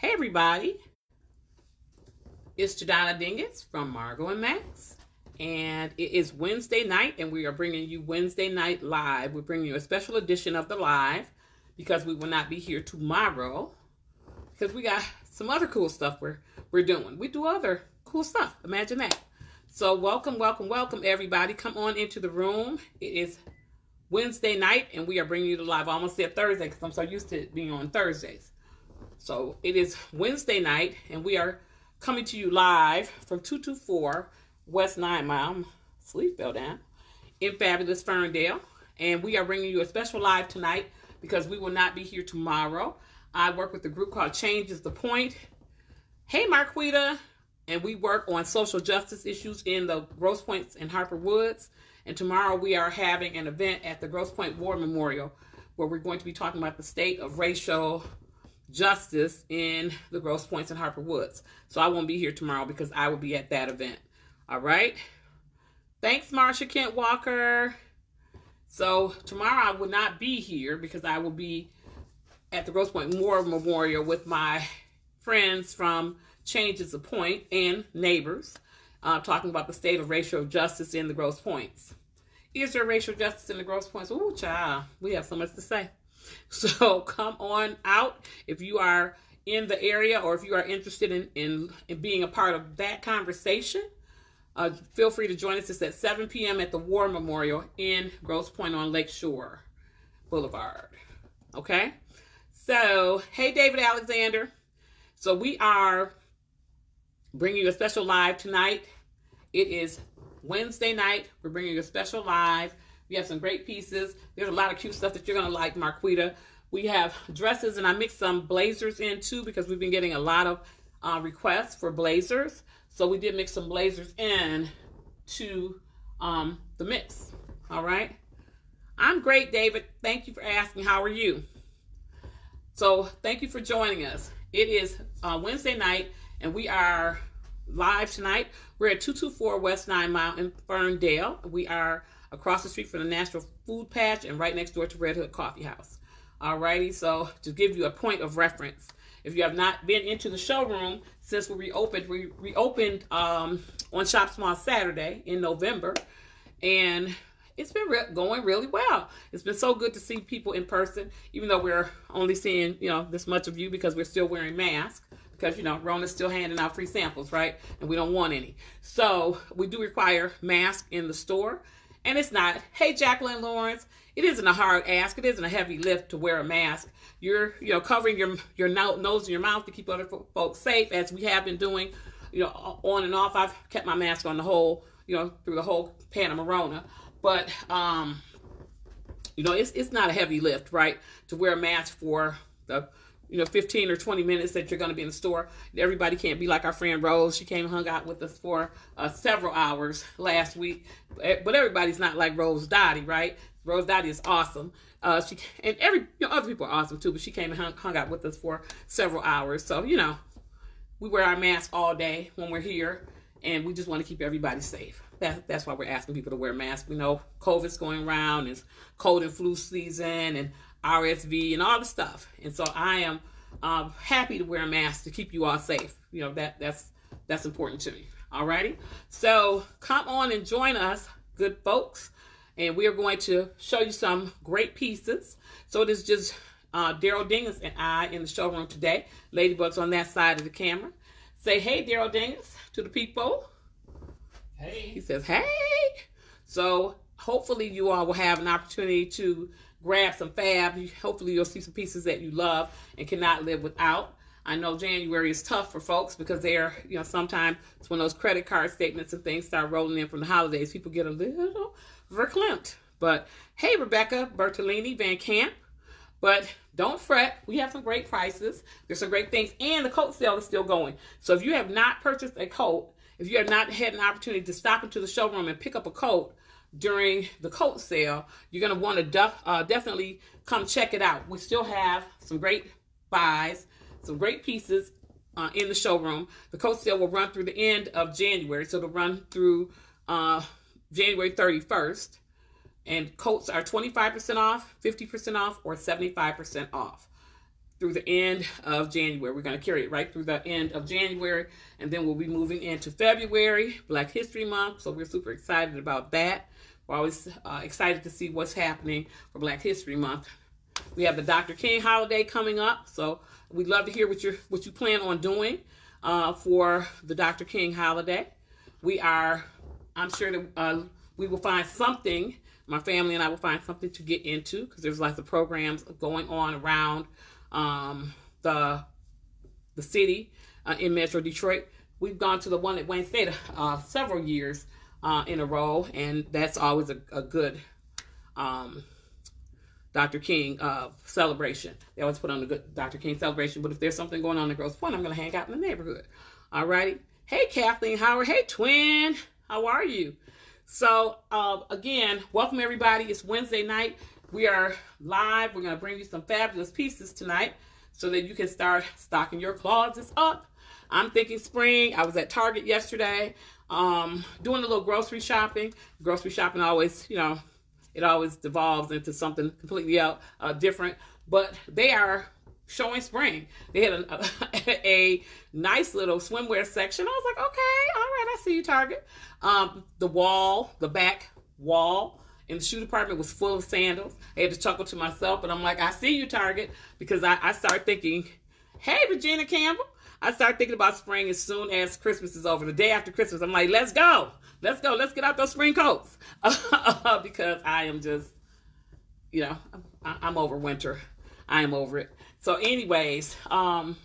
Hey, everybody. It's Jadonna Dingus from Margaux and Max. And it is Wednesday night, and we are bringing you Wednesday Night Live. We're bringing you a special edition of the live because we will not be here tomorrow because we got some other cool stuff we're, we're doing. We do other cool stuff. Imagine that. So, welcome, welcome, welcome, everybody. Come on into the room. It is Wednesday night, and we are bringing you the live. I almost said Thursday because I'm so used to being on Thursdays. So it is Wednesday night, and we are coming to you live from 224 West Nine Mile, sleep fell down, in fabulous Ferndale. And we are bringing you a special live tonight because we will not be here tomorrow. I work with a group called Change is the Point. Hey, Marquita. And we work on social justice issues in the Grosse Pointes and Harper Woods. And tomorrow we are having an event at the Grosse Pointe War Memorial where we're going to be talking about the state of racial justice in the Grosse Pointes and Harper Woods. So I won't be here tomorrow because I will be at that event. All right. Thanks, Marsha Kent Walker. So tomorrow I will not be here because I will be at the Grosse Pointe War Memorial with my friends from Change is the Point and neighbors, uh, talking about the state of racial justice in the Grosse Pointes. Is there racial justice in the Grosse Pointes? Ooh, child, we have so much to say. So come on out if you are in the area or if you are interested in, in, in being a part of that conversation. Uh, feel free to join us. It's at 7 p.m. at the War Memorial in Grosse Pointe on Lake Shore Boulevard. Okay? So, hey, David Alexander. So, we are bringing you a special live tonight. It is Wednesday night. We're bringing you a special live. We have some great pieces. There's a lot of cute stuff that you're going to like, Marquita. We have dresses, and I mixed some blazers in too because we've been getting a lot of uh, requests for blazers. So we did mix some blazers in to um, the mix. All right. I'm great, David. Thank you for asking. How are you? So thank you for joining us. It is uh, Wednesday night, and we are live tonight. We're at 224 West Nine Mile in Ferndale. We are across the street from the National Food Patch and right next door to Red Hood Coffee House. Alrighty, so to give you a point of reference, if you have not been into the showroom since we reopened, we reopened um, on Shop Small Saturday in November, and it's been re- going really well. It's been so good to see people in person, even though we're only seeing you know this much of you because we're still wearing masks. Because you know Rona's still handing out free samples, right? And we don't want any. So we do require masks in the store. And it's not, hey, Jacqueline Lawrence, it isn't a hard ask. It isn't a heavy lift to wear a mask. You're, you know, covering your your nose and your mouth to keep other folks safe, as we have been doing, you know, on and off. I've kept my mask on the whole, you know, through the whole Panamarona. But, um, you know, it's it's not a heavy lift, right, to wear a mask for the you know, 15 or 20 minutes that you're going to be in the store. Everybody can't be like our friend Rose. She came and hung out with us for uh, several hours last week. But everybody's not like Rose Dottie, right? Rose Dottie is awesome. Uh, she and every you know, other people are awesome too. But she came and hung, hung out with us for several hours. So you know, we wear our masks all day when we're here, and we just want to keep everybody safe. That, that's why we're asking people to wear masks. We know COVID's going around, it's cold and flu season, and RSV and all the stuff. And so I am um, happy to wear a mask to keep you all safe. You know that that's that's important to me. Alrighty. So come on and join us, good folks, and we are going to show you some great pieces. So it is just uh, Daryl Dingus and I in the showroom today. Ladybug's on that side of the camera. Say hey, Daryl Dingus, to the people. Hey. He says hey. So hopefully you all will have an opportunity to grab some fab. Hopefully, you'll see some pieces that you love and cannot live without. I know January is tough for folks because they're, you know, sometimes it's when those credit card statements and things start rolling in from the holidays, people get a little verklempt. But hey, Rebecca Bertolini Van Camp. But don't fret, we have some great prices. There's some great things, and the coat sale is still going. So if you have not purchased a coat, if you have not had an opportunity to stop into the showroom and pick up a coat, during the coat sale, you're going to want to def- uh, definitely come check it out. We still have some great buys, some great pieces uh, in the showroom. The coat sale will run through the end of January, so it'll run through uh, January 31st. And coats are 25% off, 50% off, or 75% off. through the end of January. We're going to carry it right through the end of January, and then we'll be moving into February, Black History Month. So we're super excited about that. We're always uh, excited to see what's happening for Black History Month. We have the Dr. King holiday coming up, so we'd love to hear what you what you plan on doing uh, for the Dr. King holiday. We are, I'm sure that uh, we will find something. My family and I will find something to get into because there's lots of programs going on around um, the the city uh, in Metro Detroit. We've gone to the one at Wayne State uh, several years uh, in a row, and that's always a, a good um, Dr. King uh, celebration. They always put on a good Dr. King celebration. But if there's something going on in Grosse Pointe, I'm going to hang out in the neighborhood. All righty. Hey, Kathleen Howard. Hey, twin. How are you? So, uh, again, welcome everybody. It's Wednesday night. We are live. We're going to bring you some fabulous pieces tonight so that you can start stocking your closets up. I'm thinking spring. I was at Target yesterday um, doing a little grocery shopping. Grocery shopping always, you know, it always devolves into something completely out uh, different. But they are showing spring. They had a, a, a, nice little swimwear section. I was like, okay, all right, I see you, Target. Um, the wall, the back wall in the shoe department was full of sandals. I had to chuckle to myself, but I'm like, I see you, Target, because I, I start thinking, hey, Regina Campbell. I start thinking about spring as soon as Christmas is over. The day after Christmas, I'm like, let's go. Let's go. Let's get out those spring coats. because I am just, you know, I'm over winter. I am over it. So, anyways, um,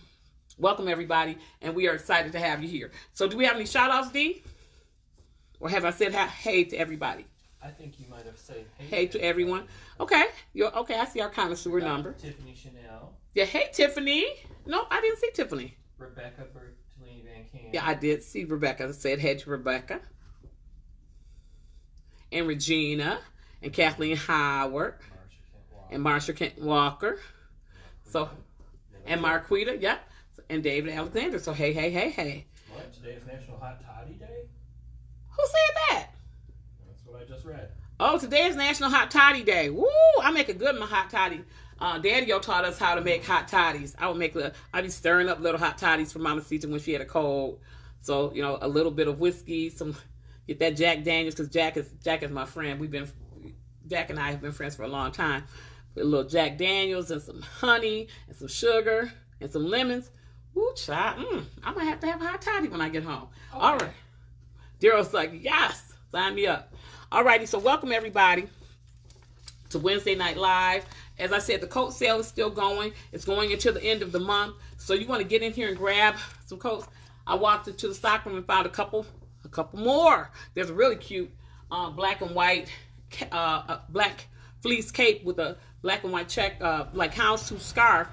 welcome everybody, and we are excited to have you here. So, do we have any shout outs, D? Or have I said hey to everybody? I think you might have said hey, hey to everyone. Okay, you're okay. I see our connoisseur number. Tiffany Chanel. Yeah, hey Tiffany. No, I didn't see Tiffany. Rebecca Bertolini Van Camp. Yeah, I did see Rebecca. I said hey to Rebecca. And Regina and Kathleen Howard and Marsha Kent Walker. So and Marquita, yep. And David Alexander. So hey, hey, hey, hey. What? Today is National Hot Toddy Day? Who said that? That's what I just read. Oh, today is National Hot Toddy Day. Woo! I make a good my hot toddy. Uh, Daddy O taught us how to make hot toddies. I would make the, I'd be stirring up little hot toddies for Mama Sita when she had a cold. So you know, a little bit of whiskey, some get that Jack Daniels because Jack is Jack is my friend. We've been Jack and I have been friends for a long time. A little Jack Daniels and some honey and some sugar and some lemons. Ooh, child, mm, I'm going to have to have a hot toddy when I get home. Okay. All right. Daryl's like, yes, sign me up. All righty, so welcome everybody to Wednesday Night Live. As I said, the coat sale is still going. It's going until the end of the month. So you want to get in here and grab some coats. I walked into the stockroom and found a couple, a couple more. There's a really cute uh, black and white, uh, uh, black fleece cape with a black and white check, uh, like houndstooth scarf.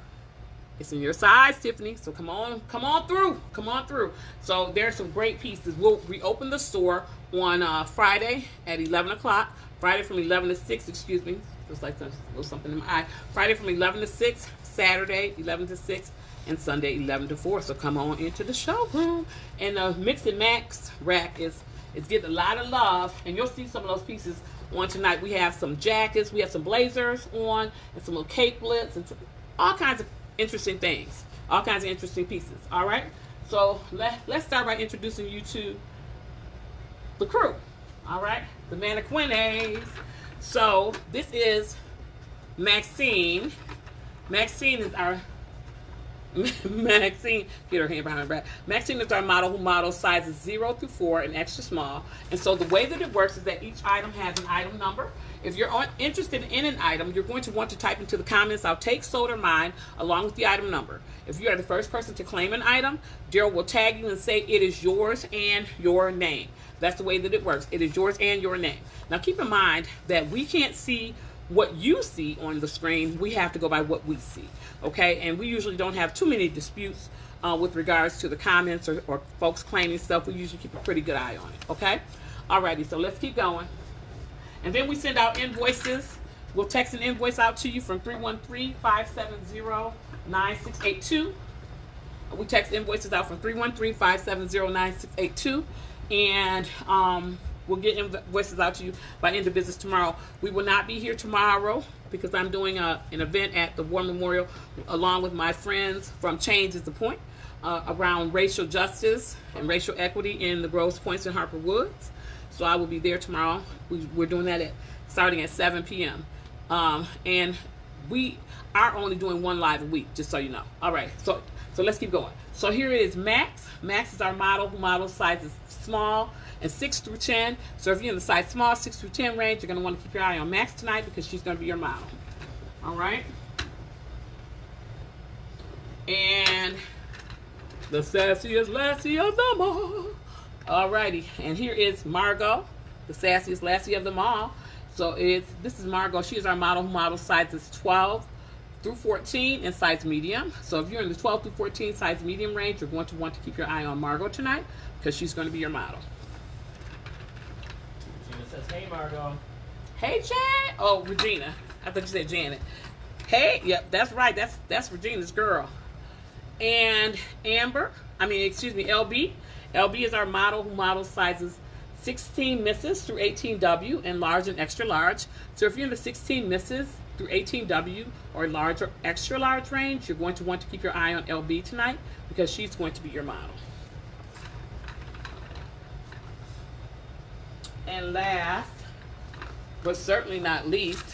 It's in your size, Tiffany. So come on, come on through, come on through. So there's some great pieces. We'll reopen the store on uh, Friday at 11 o'clock. Friday from 11 to 6, excuse me. Just like a little something in my eye. Friday from 11 to 6, Saturday 11 to 6, and Sunday 11 to 4. So come on into the showroom. And the Mix and Max rack is, is getting a lot of love. And you'll see some of those pieces on tonight. We have some jackets, we have some blazers on, and some little capelets, and some, all kinds of interesting things. All kinds of interesting pieces. All right? So let, let's start by introducing you to the crew. All right, the mannequins. So this is Maxine. Maxine is our Maxine, get her hand behind her back. Maxine is our model who models sizes 0 through 4 and extra small. And so the way that it works is that each item has an item number. If you're interested in an item, you're going to want to type into the comments, I'll take sold or mine, along with the item number. If you are the first person to claim an item, Daryl will tag you and say it is yours and your name. That's the way that it works. It is yours and your name. Now keep in mind that we can't see what you see on the screen. We have to go by what we see. Okay, and we usually don't have too many disputes uh, with regards to the comments or, or folks claiming stuff. We usually keep a pretty good eye on it. Okay, alrighty. So let's keep going. And then we send out invoices. We'll text an invoice out to you from 313-570-9682. We text invoices out from 313-570-9682 and um, we'll get invoices out to you by end of business tomorrow. We will not be here tomorrow because I'm doing a, an event at the War Memorial along with my friends from Change is the Point uh, around racial justice and racial equity in the Grosse Pointes and Harper Woods. So I will be there tomorrow. We, we're doing that at starting at 7 p.m. Um, and we are only doing one live a week, just so you know. All right, so so let's keep going. So here is Max. Max is our model who models sizes small and 6 through 10. So if you're in the size small, 6 through 10 range, you're going to want to keep your eye on Max tonight because she's going to be your model. All right. And the sassiest lassie of them all. All righty. and here is Margot, the sassiest lassie of them all. So it's this is Margot. She is our model Model sizes 12 through 14 in size medium. So if you're in the 12 through 14 size medium range, you're going to want to keep your eye on Margot tonight because she's going to be your model. Says, hey, Margot. Hey, Chad. Oh, Regina. I thought you said Janet. Hey, yep, that's right. That's that's Regina's girl. And Amber, I mean, excuse me, LB. LB is our model who models sizes 16 misses through 18W and large and extra large. So if you're in the 16 misses through 18W or large or extra large range, you're going to want to keep your eye on LB tonight because she's going to be your model. And last, but certainly not least,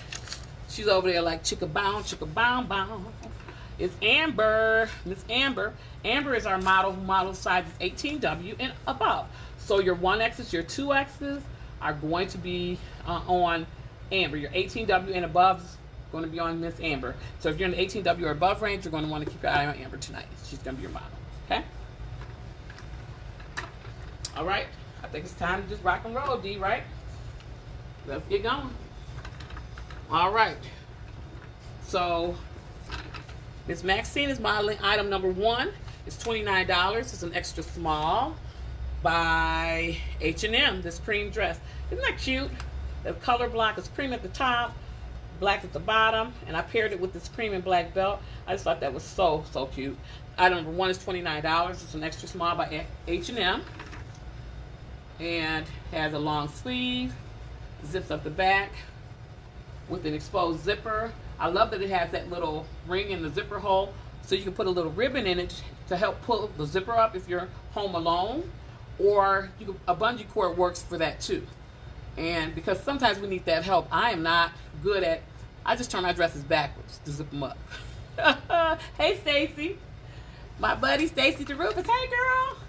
she's over there like chicka bound, chicka bound, bound. It's Amber, Miss Amber. Amber is our model who models sizes 18W and above. So your 1Xs, your 2Xs are going to be uh, on Amber. Your 18W and above is going to be on Miss Amber. So if you're in the 18W or above range, you're going to want to keep your eye on Amber tonight. She's going to be your model. Okay? All right. I think it's time to just rock and roll, D, right? Let's get going. All right. So, Miss Maxine is modeling item number one. It's $29. It's an extra small by H&M, this cream dress. Isn't that cute? The color block is cream at the top, black at the bottom, and I paired it with this cream and black belt. I just thought that was so, so cute. Item number one is $29. It's an extra small by H&M and has a long sleeve, zips up the back with an exposed zipper. I love that it has that little ring in the zipper hole so you can put a little ribbon in it to help pull the zipper up if you're home alone or can, a bungee cord works for that too. And because sometimes we need that help, I am not good at, I just turn my dresses backwards to zip them up. hey Stacy, my buddy Stacy DeRufus. Hey girl.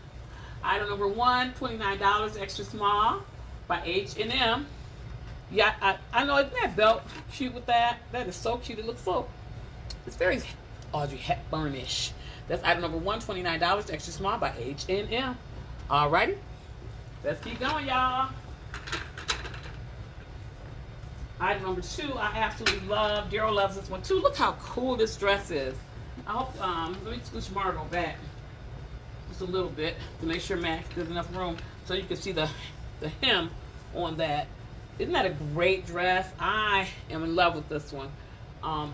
Item number one, $29 extra small by H&M. Yeah, I, I know, isn't that belt cute with that? That is so cute. It looks so, it's very Audrey Hepburnish. That's item number one, $29 extra small by H&M. Alrighty, let's keep going, y'all. Item number two, I absolutely love. Daryl loves this one too. Look how cool this dress is. I hope, um, let me scooch Margot back just a little bit to make sure Max there's enough room so you can see the, the hem on that. Isn't that a great dress? I am in love with this one. Um,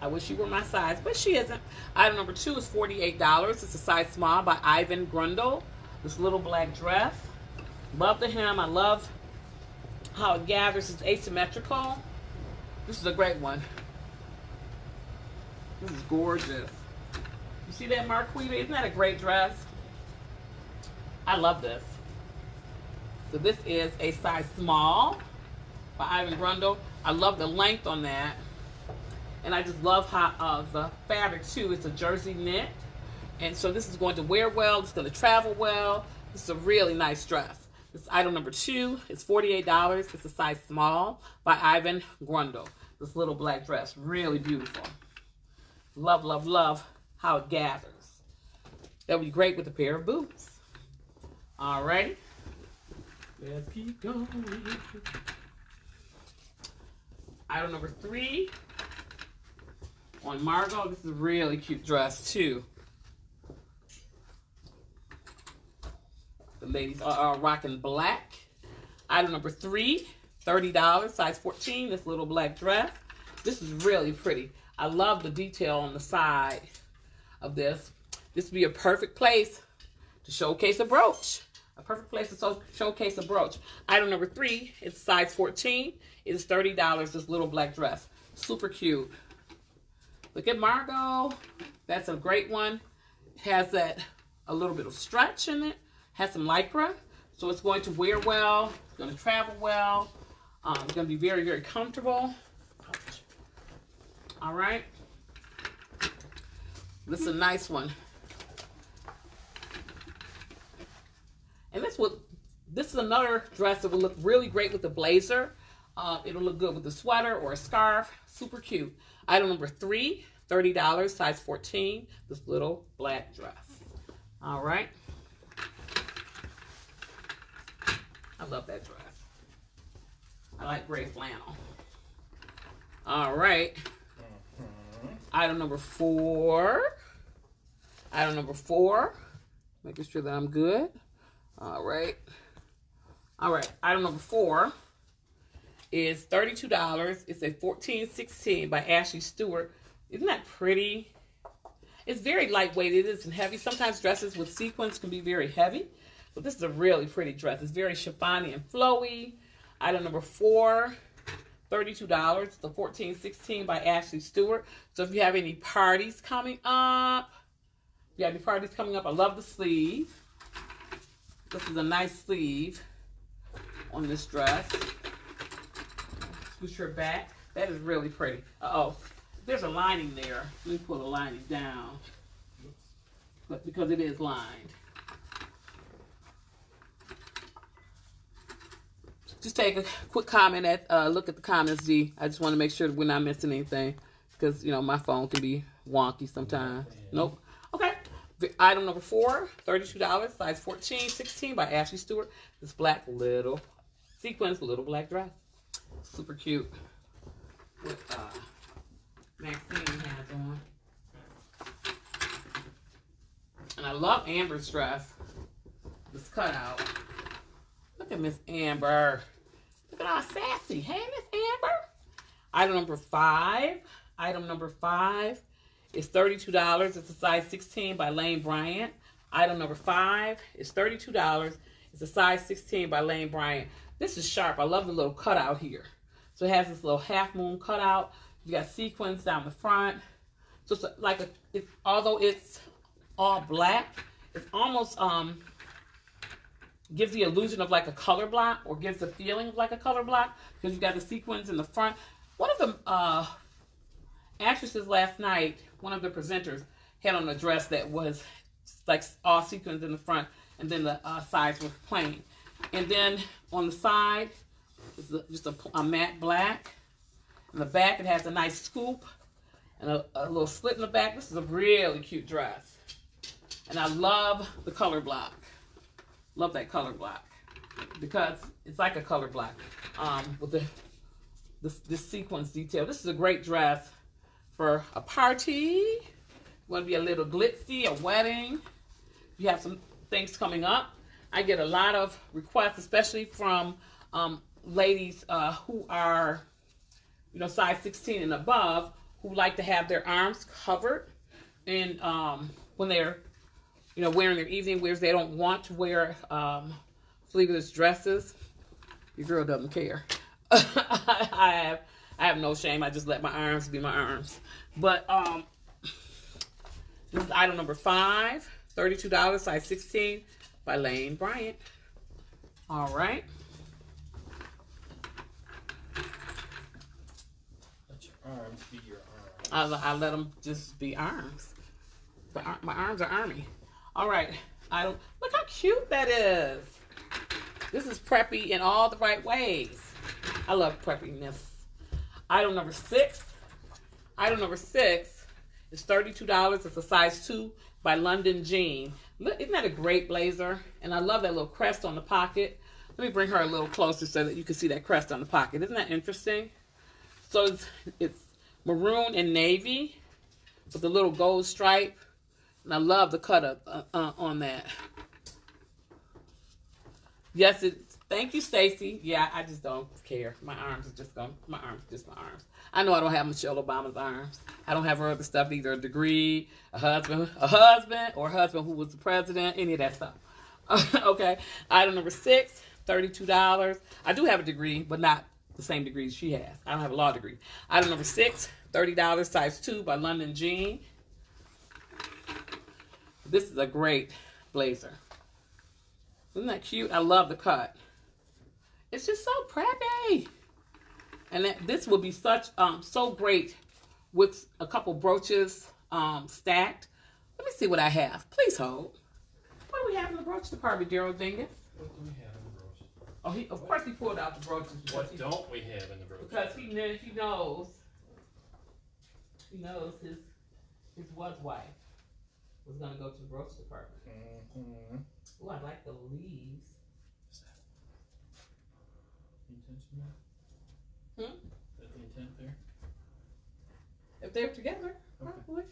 I wish she were my size, but she isn't. Item number two is $48. It's a size small by Ivan Grundahl. This little black dress. Love the hem. I love how it gathers. It's asymmetrical. This is a great one. This is gorgeous. You see that Marquita? Isn't that a great dress? I love this. So this is a size small by Ivan Grundahl. I love the length on that. And I just love how uh, the fabric too. It's a jersey knit. And so this is going to wear well. It's going to travel well. This is a really nice dress. This item number two is $48. It's a size small by Ivan Grundahl. This little black dress. Really beautiful. Love, love, love how it gathers. That would be great with a pair of boots. All right. Let's keep going. Item number three on Margot. This is a really cute dress too. The ladies are, are rocking black. Item number three, $30, size 14, this little black dress. This is really pretty. I love the detail on the side of this. This would be a perfect place to showcase a brooch. A perfect place to showcase a brooch. Item number three it's size 14. It is $30, this little black dress. Super cute. Look at Margot. That's a great one. Has that a little bit of stretch in it. Has some lycra. So it's going to wear well. It's going to travel well. Um, it's going to be very, very comfortable. All right. This is a nice one. And this would this is another dress that would look really great with the blazer. Uh, it'll look good with the sweater or a scarf. Super cute. Item number three, $30, size 14. This little black dress. All right. I love that dress. I like gray flannel. All right. Item number four. Item number four. Making sure that I'm good. All right. All right. Item number four is $32. It's a 1416 by Ashley Stewart. Isn't that pretty? It's very lightweight. It isn't heavy. Sometimes dresses with sequins can be very heavy. But this is a really pretty dress. It's very chiffony and flowy. Item number four, $32. The 1416 by Ashley Stewart. So if you have any parties coming up, if you have any coming up, I love the sleeve. This is a nice sleeve on this dress. Push your back. That is really pretty. Uh oh There's a lining there. Let me pull the lining down. But because it is lined. just take a quick comment at uh, look at the comments, D. I just want to make sure we're not missing anything because you know my phone can be wonky sometimes. Nope. Item number four, $32, size 14, 16 by Ashley Stewart. This black little sequins, little black dress. Super cute. With uh, Maxine has on. And I love Amber's dress. This cutout. Look at Miss Amber. Look at all sassy. Hey, Miss Amber. Item number five. Item number five is $32. It's a size 16 by Lane Bryant. Item number five is $32. It's a size 16 by Lane Bryant. This is sharp. I love the little cutout here. So it has this little half moon cutout. You got sequins down the front. So it's like a, it's, although it's all black, it's almost um gives the illusion of like a color block or gives the feeling of like a color block because you got the sequins in the front. One of the uh, actresses last night, one of the presenters, had on a dress that was like all sequins in the front and then the uh, sides were plain. And then on the side, is just a, a, matte black. In the back, it has a nice scoop and a, a little slit in the back. This is a really cute dress. And I love the color block. Love that color block because it's like a color block um, with the this, this sequence detail. This is a great dress for a party. Want to be a little glitzy, a wedding. You have some things coming up. I get a lot of requests, especially from um, ladies uh, who are, you know, size 16 and above, who like to have their arms covered, and um, when they're you know, wearing their evening wears. They don't want to wear um, sleeveless dresses. Your girl doesn't care. I have I have no shame. I just let my arms be my arms. But um, this is item number five, $32, size 16 by Lane Bryant. All right. Let your arms be your arms. I, I let them just be arms. But my arms are army. All right. I don't look how cute that is. This is preppy in all the right ways. I love preppiness. Item number six. Item number six is $32. It's a size two by London Jean. Look, isn't that a great blazer? And I love that little crest on the pocket. Let me bring her a little closer so that you can see that crest on the pocket. Isn't that interesting? So it's, it's maroon and navy with a little gold stripe. And I love the cut up uh, uh, on that. Yes, it. Thank you, Stacy. Yeah, I just don't care. My arms are just going. My arms, just my arms. I know I don't have Michelle Obama's arms. I don't have her other stuff either. A degree, a husband, a husband, or a husband who was the president. Any of that stuff. okay. Item number six, thirty-two dollars. I do have a degree, but not the same degrees she has. I don't have a law degree. Item number six, $30, size 2 by London Jean. This is a great blazer. Isn't that cute? I love the cut. It's just so pretty. And that, this will be such um so great with a couple brooches um stacked. Let me see what I have. Please hold. What do we have in the brooch department, Daryl Dingus? What do we have in the brooch? Oh, he, of course he pulled out the brooches. What he- don't we have in the brooch? because he knows he knows he knows his his was wife was gonna go to the brooch department. Mhm. Oh, I like the leaves. Is that the intention there? Hmm? Is that the intent there? If they're together, Okay. probably.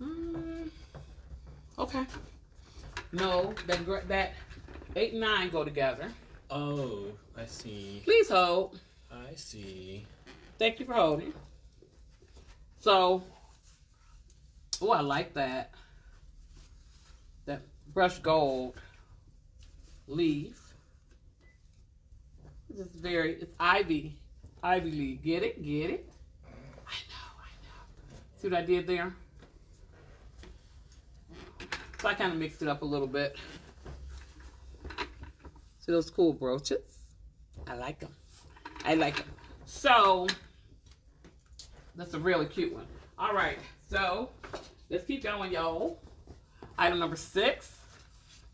Mm, okay. No, that that eight and nine go together. Oh, I see. Please hold. I see. Thank you for holding. So, oh, I like that. That brushed gold leaf. Is very, it's ivy. Ivy leaf. Get it? Get it? I know, I know. See what I did there? So I kind of mixed it up a little bit. See those cool brooches? I like them. I like them. So, that's a really cute one. All right, so let's keep going, y'all. Item number six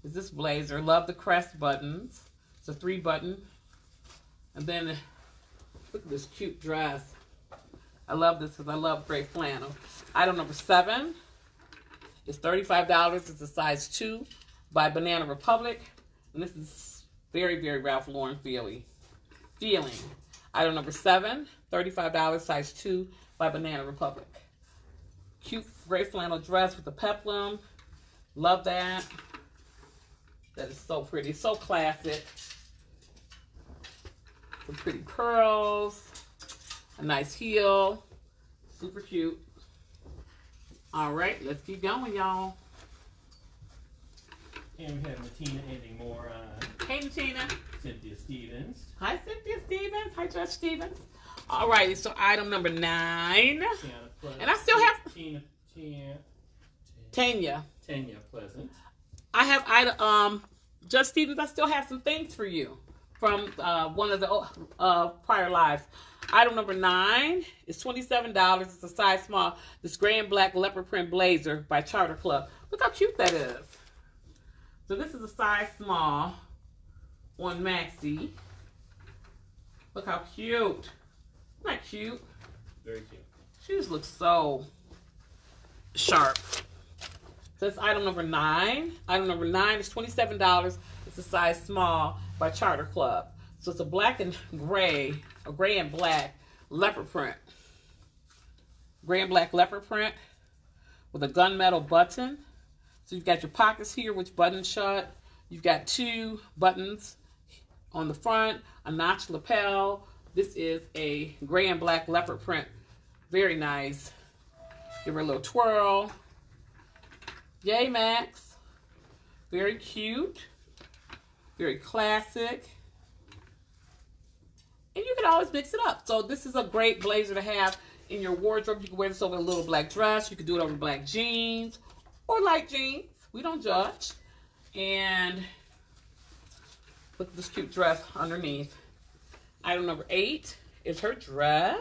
is this blazer. Love the crest buttons. It's a three button. And then look at this cute dress. I love this because I love gray flannel. Item number seven is $35. It's a size two by Banana Republic. And this is very, very Ralph Lauren feely. Feeling. Item number seven, $35, size two by Banana Republic. Cute gray flannel dress with the peplum. Love that. That is so pretty, so classic. Pretty pearls, a nice heel, super cute. All right, let's keep going, y'all. And we have Matina ending more on Hey, Tina. Cynthia Stevens. Hi, Cynthia Stevens. Hi, Judge Stevens. All righty, so item number nine. And I still have- Tina, Tina, Tanya. Tanya Pleasant. I have item um Judge Stevens, I still have some things for you from uh, one of the uh, prior lives. Item number nine is twenty-seven dollars. It's a size small. This gray and black leopard print blazer by Charter Club. Look how cute that is. So this is a size small on Maxi. Look how cute. Isn't that cute? Very cute. She just looks so sharp. So that's item number nine. Item number nine is twenty-seven dollars. It's a size small by Charter Club. So it's a black and gray, a gray and black leopard print. Gray and black leopard print with a gunmetal button. So you've got your pockets here, which button shut. You've got two buttons on the front, a notch lapel. This is a gray and black leopard print. Very nice. Give her a little twirl. Yay, Max. Very cute. Very classic. And you can always mix it up. So this is a great blazer to have in your wardrobe. You can wear this over a little black dress. You can do it over black jeans or light jeans. We don't judge. And look at this cute dress underneath. Item number eight is her dress.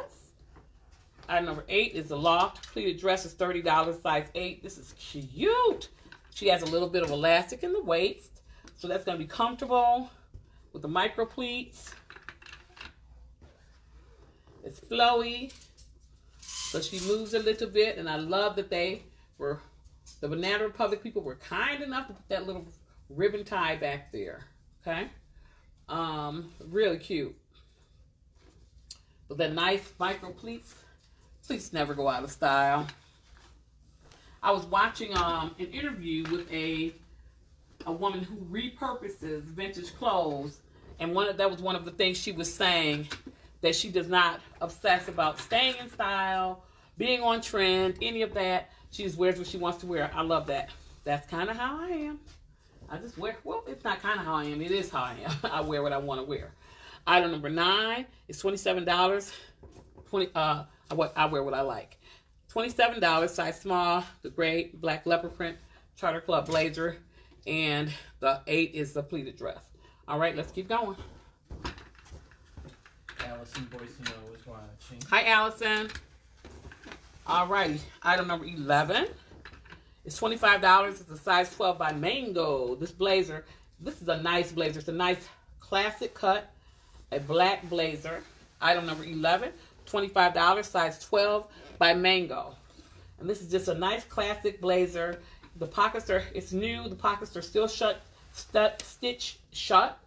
Item number eight is the loft pleated dress is thirty dollars, size eight. This is cute. She has a little bit of elastic in the waist, so that's going to be comfortable with the micro pleats. It's flowy, so she moves a little bit, and I love that they were the Banana Republic people were kind enough to put that little ribbon tie back there. Okay, um, really cute. With that nice micro pleats pleats never go out of style. I was watching um an interview with a a woman who repurposes vintage clothes, and one of, that was one of the things she was saying that she does not obsess about staying in style, being on trend, any of that. She just wears what she wants to wear. I love that. That's kind of how I am. I just wear, well, it's not kind of how I am. It is how I am. I wear what I want to wear. Item number nine is $27. 20, uh, what, I wear what I like. $27, size small, the gray black leopard print Charter Club blazer, and the eight is the pleated dress. All right, let's keep going. Allison watching. Hi, Allison. All righty, item number 11 is $25. It's a size 12 by Mango. This blazer, this is a nice blazer. It's a nice classic cut, a black blazer. Item number 11, $25, size 12 by Mango. And this is just a nice classic blazer. The pockets are, it's new. The pockets are still shut, st- stitch shut.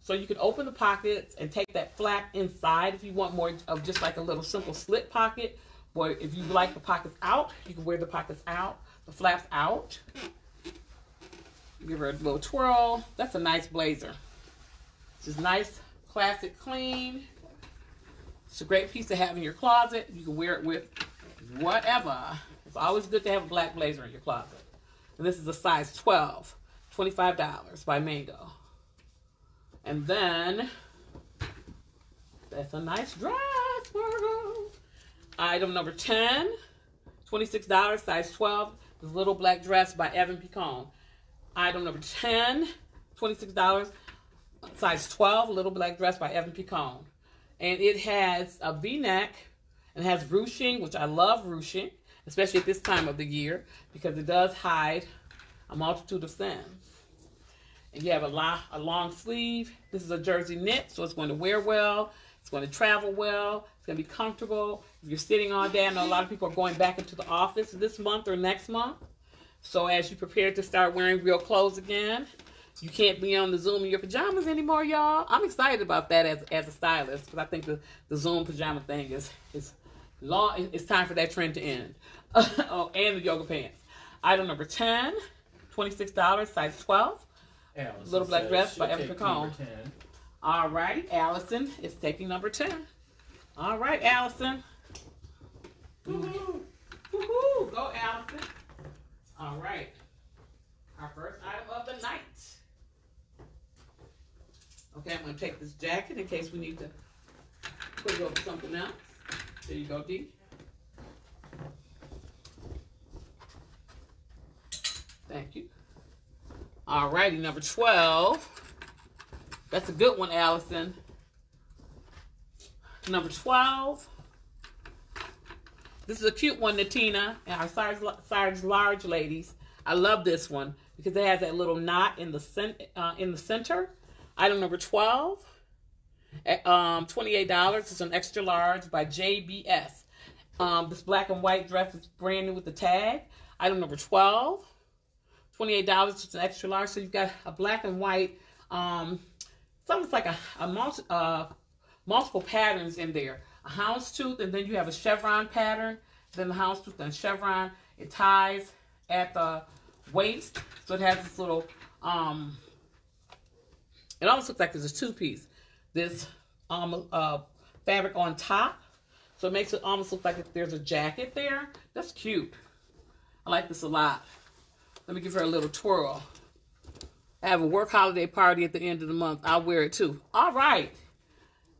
So you can open the pockets and take that flap inside if you want more of just like a little simple slit pocket. Or if you like the pockets out, you can wear the pockets out, the flaps out. Give her a little twirl. That's a nice blazer. Just nice, classic, clean. It's a great piece to have in your closet. You can wear it with whatever. It's always good to have a black blazer in your closet. And this is a size 12, $25 by Mango. And then, that's a nice dress. Item number 10, $26, size 12, this little black dress by Evan Picone. Item number 10, $26, size 12, little black dress by Evan Picone. And it has a v-neck and has ruching, which I love ruching, especially at this time of the year, because it does hide a multitude of sins. And you have a, lo- a long sleeve. This is a jersey knit, so it's going to wear well. It's going to travel well. It's going to be comfortable. If you're sitting all day, I know a lot of people are going back into the office this month or next month. So as you prepare to start wearing real clothes again, you can't be on the Zoom in your pajamas anymore, y'all. I'm excited about that as, as a stylist because I think the, the Zoom pajama thing is is long. It's time for that trend to end. oh, and the yoga pants. Item number 10, $26, size 12. Allison Little black dress by Evan take Picon. number 10. All right, Allison is taking number 10. All right, Allison. Woohoo! Woohoo! Go, Allison. All right. Our first item of the night. Okay, I'm going to take this jacket in case we need to put it over something else. There you go, D. Thank you. All righty, number 12. That's a good one, Allison. Number 12. This is a cute one, Natina, and our size, size large ladies. I love this one because it has that little knot in the uh, in the center. Item number 12. At, um, $28. It's an extra large by JBS. Um, this black and white dress is brand new with the tag. Item number 12. $28. It's an extra large. So you've got a black and white, um, something like a, a multi, uh, multiple patterns in there. A houndstooth, and then you have a chevron pattern. Then the houndstooth and chevron. It ties at the waist. So it has this little, um, it almost looks like it's a two piece. This um, uh, fabric on top. So it makes it almost look like there's a jacket there. That's cute. I like this a lot. Let me give her a little twirl. I have a work holiday party at the end of the month. I'll wear it too. All right.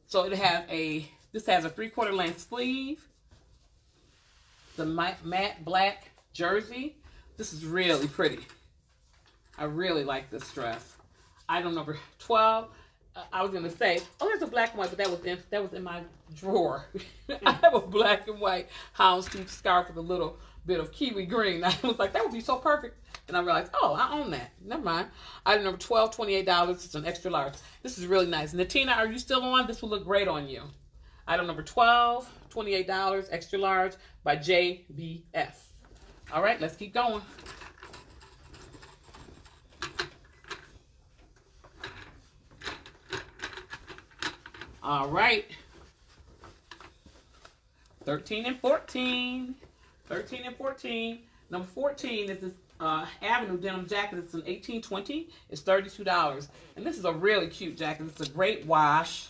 So it has a, this has a three quarter length sleeve. The matte, black jersey. This is really pretty. I really like this dress. Item number 12. Uh, I was gonna say, oh, there's a black and white, but that was in that was in my drawer. I have a black and white houndstooth scarf with a little bit of kiwi green. I was like, that would be so perfect. And I realized, oh, I own that. Never mind. Item number 12 $28. It's an extra large. This is really nice. Natina, are you still on? This will look great on you. Item number 12 $28, extra large by JBF. All right, let's keep going. All right. 13 and 14. 13 and 14. Number 14 is this uh, Avenue denim jacket. It's an 1820. It's $32. And this is a really cute jacket. It's a great wash.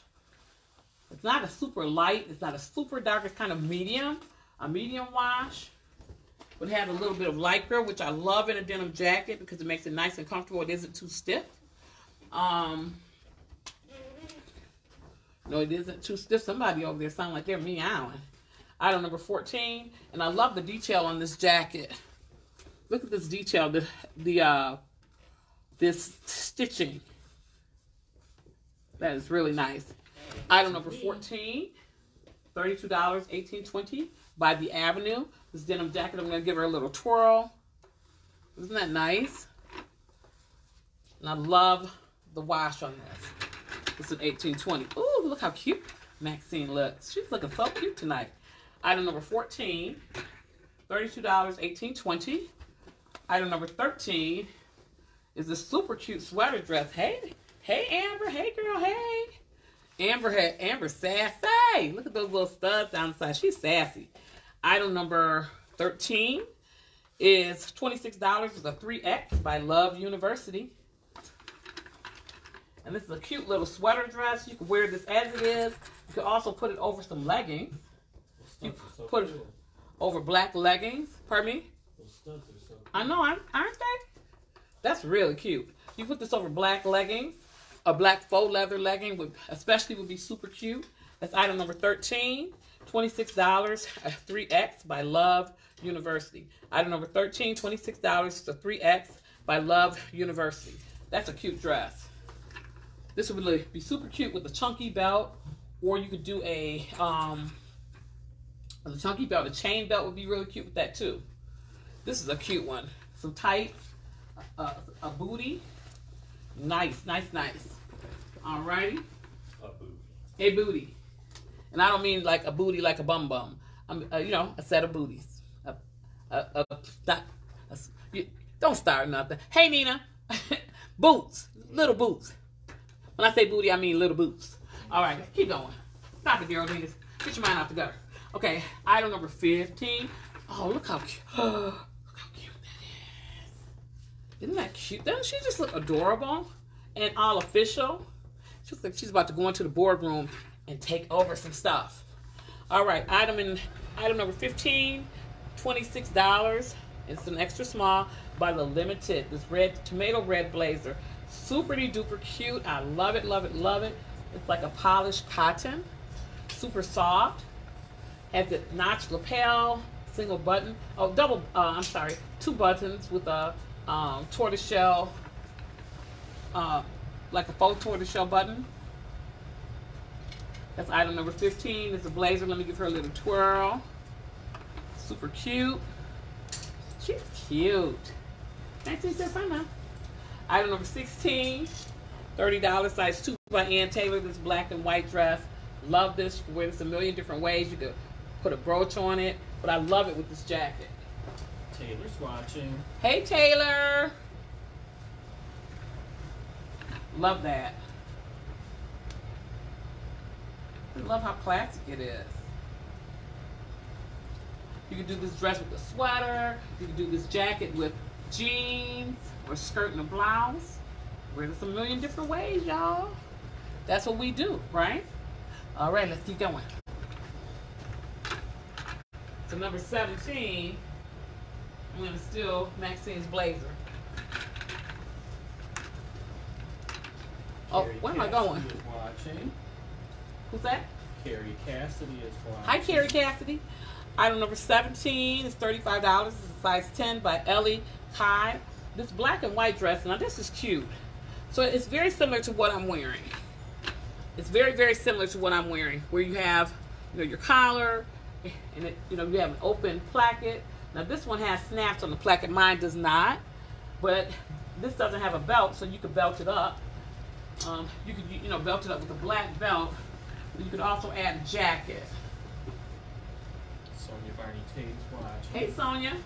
It's not a super light. It's not a super dark. It's kind of medium. A medium wash. But it have a little bit of lycra, which I love in a denim jacket because it makes it nice and comfortable. It isn't too stiff. Um, no, it isn't too stiff. Somebody over there sound like they're meowing. Item number 14. And I love the detail on this jacket. Look at this detail, the, the uh, this stitching. That is really nice. Item number 14. $32, 1820 by The Avenue. This denim jacket, I'm going to give her a little twirl. Isn't that nice? And I love the wash on this. It's an 1820. Ooh, look how cute Maxine looks. She's looking so cute tonight. Item number 14, $32, 1820 Item number 13 is a super cute sweater dress. Hey, hey Amber, hey girl, hey. Amber had Amber sassy. Look at those little studs down the side. She's sassy. Item number 13 is $26 with a 3X by Love University. And this is a cute little sweater dress. You can wear this as it is. You can also put it over some leggings. Those studs are so put it-. Over black leggings. Pardon me? Those studs are so. I know, aren't aren't they? That's really cute. You put this over black leggings. A black faux leather legging would especially would be super cute. That's item number 13. $26, a 3X by Love University. Item number 13, $26, it's a 3X by Love University. That's a cute dress. This would be super cute with a chunky belt, or you could do a um, a chunky belt. The chain belt would be really cute with that too. This is a cute one. Some tight, uh, a booty. Nice, nice, nice. Alrighty. A boot. A booty. And I don't mean like a booty like a bum bum. I'm, uh, you know, a set of booties. A, a, a, that- a- you, don't start nothing. Hey, Nina. boots. Little boots. When I say booty, I mean little boots. All right, keep going. Stop it, girl. Venus. Get your mind off the gutter. Okay, item number 15. Oh, look how cute. look how cute that is. Isn't that cute? Doesn't she just look adorable and all official? She looks like she's about to go into the boardroom and take over some stuff. All right, item in item number 15, $26. It's an extra small by the limited. This red tomato red blazer. Super duper cute. I love it, love it, love it. It's like a polished cotton. Super soft. Has the notched lapel, single button. Oh, double, uh, I'm sorry, two buttons with a um, tortoiseshell, uh, like a faux tortoiseshell button. That's item number 15. It's a blazer. Let me give her a little twirl. Super cute. She's cute. That's it, fun now. Item number 16. $30 size 2 by Ann Taylor. This black and white dress. Love this. You wear this a million different ways. You could put a brooch on it. But I love it with this jacket. Taylor's watching. Hey, Taylor. Love that. I love how classic it is. You can do this dress with a sweater. You can do this jacket with jeans or skirt and a blouse. Wear this a million different ways, y'all. That's what we do, right? All right, let's keep going. So number 17, I'm gonna steal Maxine's blazer. Oh, Carrie where am I going? Watching. Who's that? Carrie Cassidy is watching. Hi, Carrie Cassidy. Item number 17 is $35. It's a size 10 by Ellie Kai. This black and white dress, now this is cute. So it's very similar to what I'm wearing. It's very, very similar to what I'm wearing, where you have, you know, your collar, and it, you know, you have an open placket. Now this one has snaps on the placket. Mine does not, but this doesn't have a belt, so you could belt it up. Um, you could, you know, belt it up with a black belt. You could also add a jacket. Sonia Barney Tate's watching. Hey, Sonia.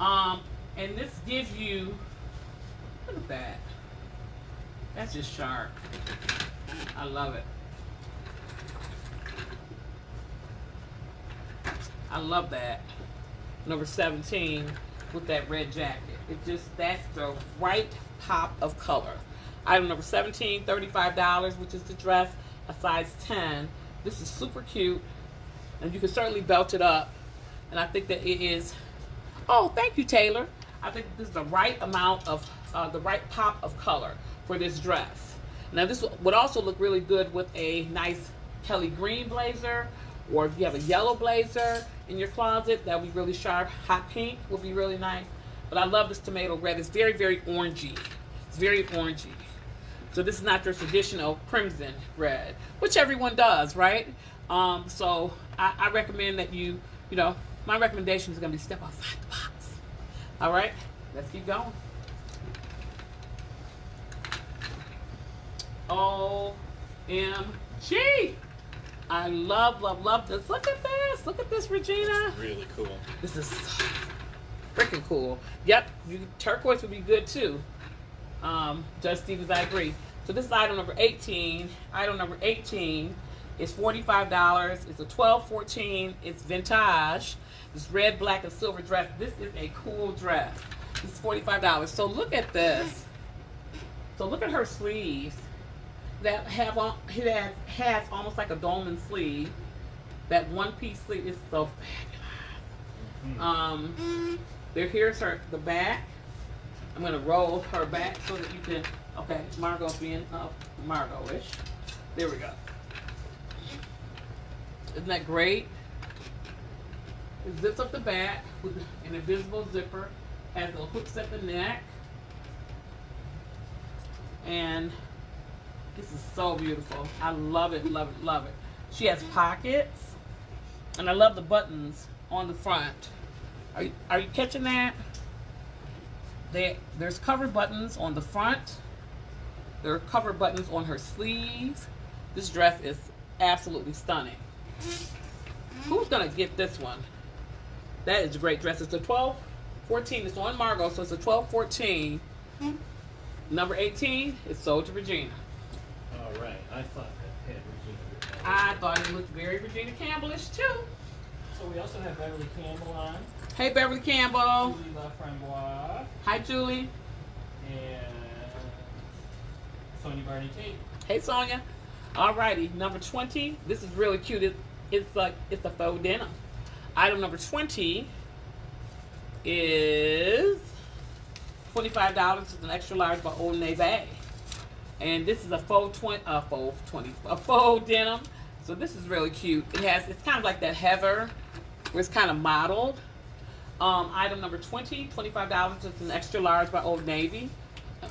Um, and this gives you. Look at that. That's just sharp. I love it. I love that. Number 17 with that red jacket. It just, that's the right pop of color. Item number 17, $35, which is the dress, a size 10. This is super cute, and you can certainly belt it up. And I think that it is Oh, thank you, Taylor. I think this is the right amount of, uh, the right pop of color for this dress. Now, this would also look really good with a nice Kelly green blazer, or if you have a yellow blazer in your closet, that would be really sharp. Hot pink would be really nice. But I love this tomato red. It's very, very orangey. It's very orangey. So this is not your traditional crimson red, which everyone does, right? Um, so I, I recommend that you, you know, my recommendation is going to be step outside the box. All right, let's keep going. OMG. I love, love, love this. Look at this. Look at this, Regina. Really cool. This is freaking cool. Yep, you, turquoise would be good too. Um, Judge Stevens, I agree. So this is item number 18. Item number 18 is $45. It's a 1214. It's vintage. This red, black, and silver dress. This is a cool dress. This is $45. So look at this. So look at her sleeves that have on it has, has almost like a dolman sleeve. That one piece sleeve is so fabulous. Um, there here's her the back. I'm gonna roll her back so that you can. Okay, Margaux's being up, Margaux-ish. There we go. Isn't that great? It zips up the back with an invisible zipper. Has little hooks at the neck. And this is so beautiful. I love it, love it, love it. She has pockets. And I love the buttons on the front. Are you, are you catching that? They, there's cover buttons on the front. There are cover buttons on her sleeves. This dress is absolutely stunning. Who's gonna get this one? That is a great dress. It's a 12, 14. It's on Margaux, so it's a 12, 14. Hmm. Number 18 is sold to Regina. All right. I thought that had Regina. I thought it looked very Regina Campbellish too. So we also have Beverly Campbell on. Hey Beverly Campbell. Julie LaFramboise. Hi Julie. And Sonia Barney Tate. Hey Sonia. Alrighty, number 20. This is really cute. It, it's like it's a faux denim. Item number 20 is $25. It's an extra large by Old Navy. And this is a faux 20, uh, faux 20, a faux denim. So this is really cute. It has, it's kind of like that heather, where it's kind of modeled. Um, item number 20, $25. It's an extra large by Old Navy.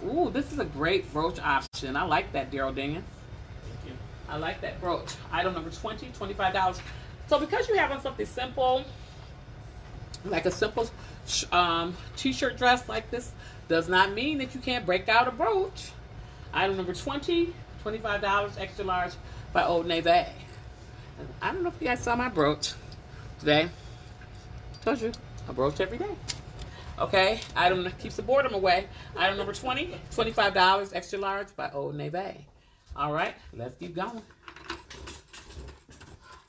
Ooh, this is a great brooch option. I like that, Daryl Dingens. Thank you. I like that brooch. Item number 20, $25. So because you're having something simple, like a simple um, t-shirt dress like this, does not mean that you can't break out a brooch. Item number 20, $25, extra large by Old Navy. I don't know if you guys saw my brooch today. Told you, I brooch every day. Okay, item keeps the boredom away. Item number 20, $25, extra large by Old Navy. All right, let's keep going.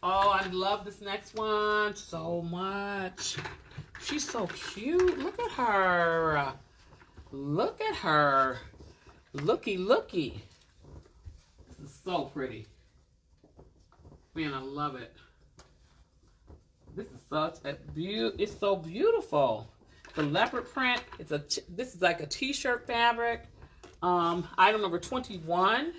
Oh, I love this next one so much. She's so cute. Look at her. Look at her. Looky, looky. This is so pretty. Man, I love it. This is such a beaut. It's so beautiful. The leopard print. It's a, This is like a t-shirt fabric. Um, item number twenty-one.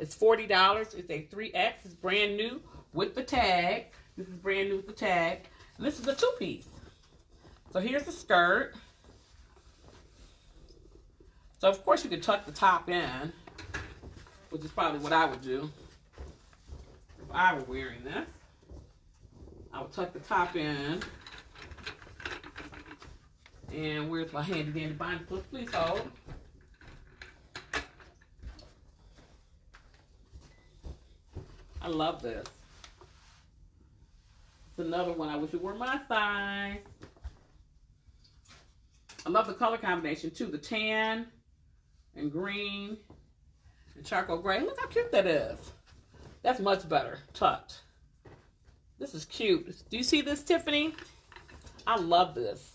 It's forty dollars. It's a three X. It's brand new with the tag. This is brand new with the tag. And this is a two-piece. So here's the skirt. So of course you could tuck the top in, which is probably what I would do if I were wearing this. I would tuck the top in. And where's my handy dandy binder? Please, please hold. I love this. It's another one I wish it were my size. I love the color combination too. The tan and green and charcoal gray. Look how cute that is. That's much better. Tucked. This is cute. Do you see this, Tiffany? I love this.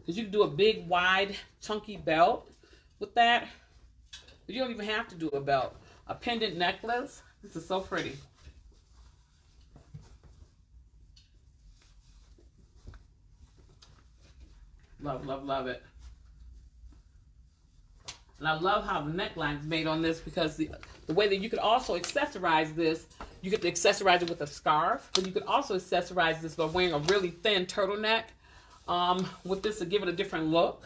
Because you can do a big, wide, chunky belt with that. But you don't even have to do a belt. A pendant necklace. This is so pretty. Love, love, love it. And I love how the neckline is made on this because the, the way that you could also accessorize this, you could accessorize it with a scarf, but you could also accessorize this by wearing a really thin turtleneck um, with this to give it a different look.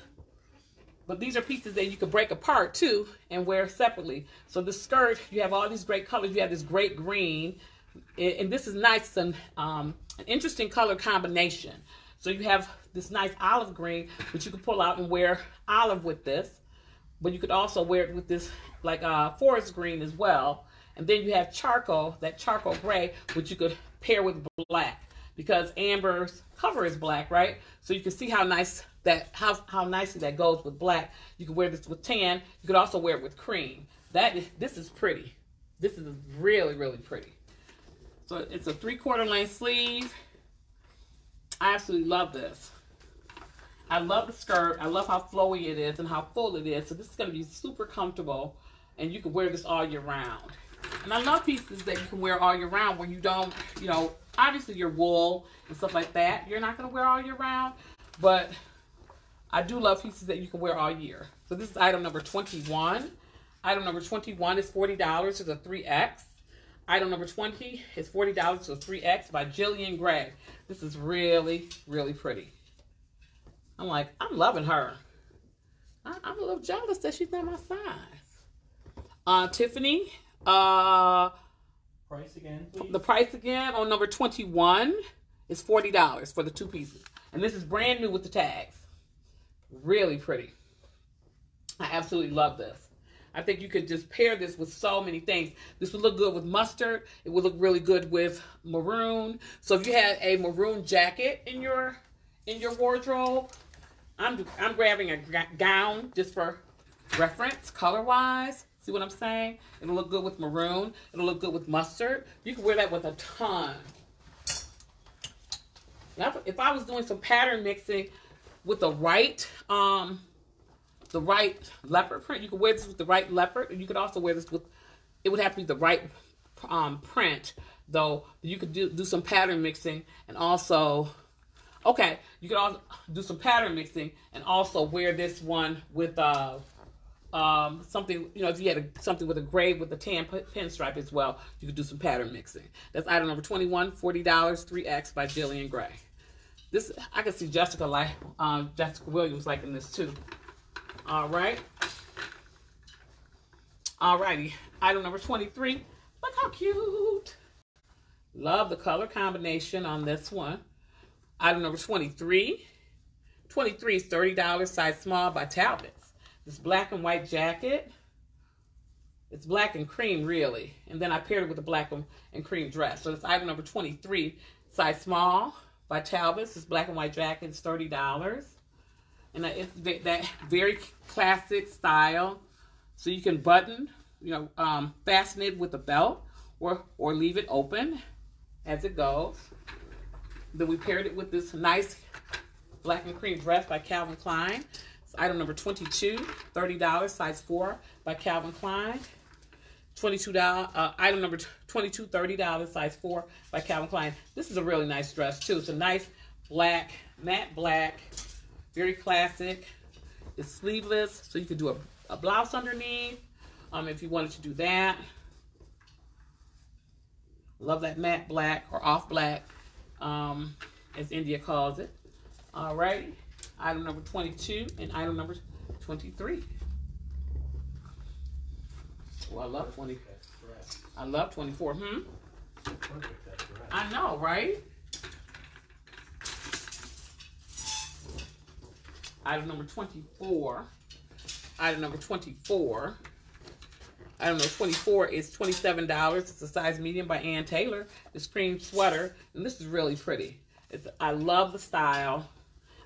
But these are pieces that you could break apart too and wear separately. So the skirt, you have all these great colors. You have this great green, and this is nice and um, an interesting color combination. So you have this nice olive green, which you can pull out and wear olive with this. But you could also wear it with this like uh, forest green as well. And then you have charcoal, that charcoal gray, which you could pair with black because Amber's cover is black, right? So you can see how nice that how how nicely that goes with black. You can wear this with tan. You could also wear it with cream. That is this is pretty. This is really really pretty. So it's a three quarter length sleeve. I absolutely love this. I love the skirt. I love how flowy it is and how full it is. So this is going to be super comfortable and you can wear this all year round. And I love pieces that you can wear all year round where you don't, you know, obviously your wool and stuff like that, you're not going to wear all year round. But I do love pieces that you can wear all year. So this is item number 21. Item number 21 is $40. It's a 3X. Item number 20 is $40. It's a 3X by Jillian Gray. This is really, really pretty. I'm like, I'm loving her. I, am a little jealous that she's not my size. Uh, Tiffany. Uh, price again, please. The price again on number 21 is $40 for the two pieces. And this is brand new with the tags. Really pretty. I absolutely love this. I think you could just pair this with so many things. This would look good with mustard. It would look really good with maroon. So if you had a maroon jacket in your in your wardrobe, I'm I'm grabbing a gown just for reference, color wise. See what I'm saying? It'll look good with maroon. It'll look good with mustard. You can wear that with a ton. If I was doing some pattern mixing with the right, um, the right leopard print, you could wear this with the right leopard, and you could also wear this with. It would have to be the right um, print, though. You could do do some pattern mixing and also Okay, you can also do some pattern mixing and also wear this one with uh, um, something, you know, if you had a, something with a gray with a tan pinstripe as well, you could do some pattern mixing. That's item number 21, $40, 3X by Jillian Gray. This, I can see Jessica like, um, Jessica Williams liking this too. All right. All righty. Item number 23. Look how cute. Love the color combination on this one. Item number 23. 23 is $30, size small by Talbots. This black and white jacket. It's black and cream, really. And then I paired it with a black and cream dress. So it's item number 23, size small by Talbots. This black and white jacket is $30. And it's that very classic style. So you can button, you know, um, fasten it with a belt or, or leave it open as it goes. Then we paired it with this nice black and cream dress by Calvin Klein. It's item number 22, $30, size 4 by Calvin Klein. $22, uh, item number 22, $30, size 4 by Calvin Klein. This is a really nice dress too. It's a nice black, matte black, very classic. It's sleeveless, so you could do a, a blouse underneath um, if you wanted to do that. Love that matte black or off black um, as India calls it. All right, item number 22 and item number 23. Oh, I love 20. I love 24. Hmm? I know, right? Item number 24. Item number 24 I don't know, 24 is $27. It's a size medium by Ann Taylor. This cream sweater, and this is really pretty. It's, I love the style.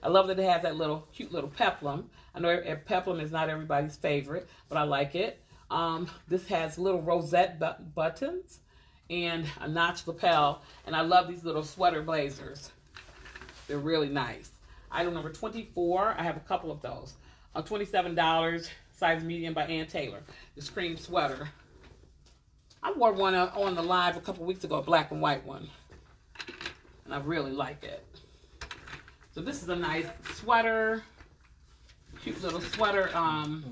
I love that it has that little cute little peplum. I know peplum is not everybody's favorite, but I like it. Um, this has little rosette bu buttons and a notch lapel, and I love these little sweater blazers. They're really nice. Item number 24, I have a couple of those. Uh, $27 size medium by Ann Taylor. This cream sweater. I wore one on the live a couple weeks ago, a black and white one. And I really like it. So this is a nice sweater. cute little sweater um,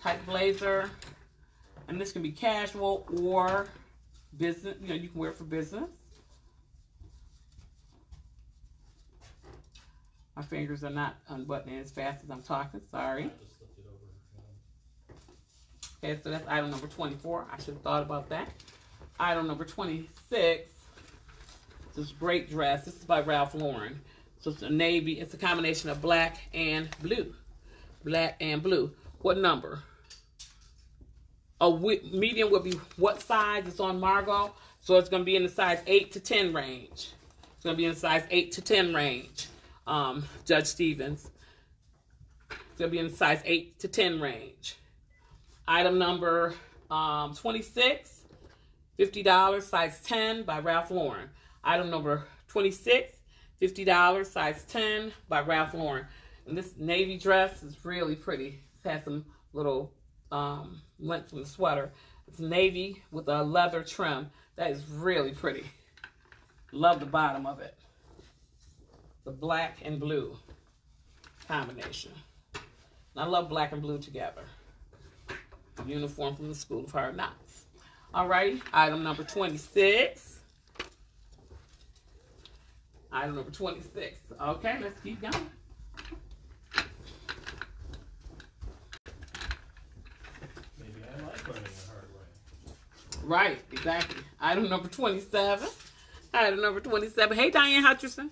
type blazer. And this can be casual or business. You know, you can wear it for business. My fingers are not unbuttoning as fast as I'm talking. Sorry. I just looked it over. Okay, so that's item number 24. I should have thought about that. Item number 26. This is great dress. This is by Ralph Lauren. So it's a navy. It's a combination of black and blue. Black and blue. What number? A medium would be what size? It's on Margaux. So it's going to be in the size 8 to 10 range. It's going to be in the size 8 to 10 range. Um, Judge Stevens. It's going to be in the size 8 to 10 range. Item number um, 26, $50, size 10 by Ralph Lauren. Item number 26, $50, size 10 by Ralph Lauren. And this navy dress is really pretty. It has some little um, length from the sweater. It's navy with a leather trim. That is really pretty. Love the bottom of it. The black and blue combination. I love black and blue together uniform from the School of Hard Knocks. All right, item number 26. Item number 26. Okay, let's keep going. Maybe I like learning the hard way. Right, exactly. Item number 27. Item number 27. Hey, Diane Hutcherson.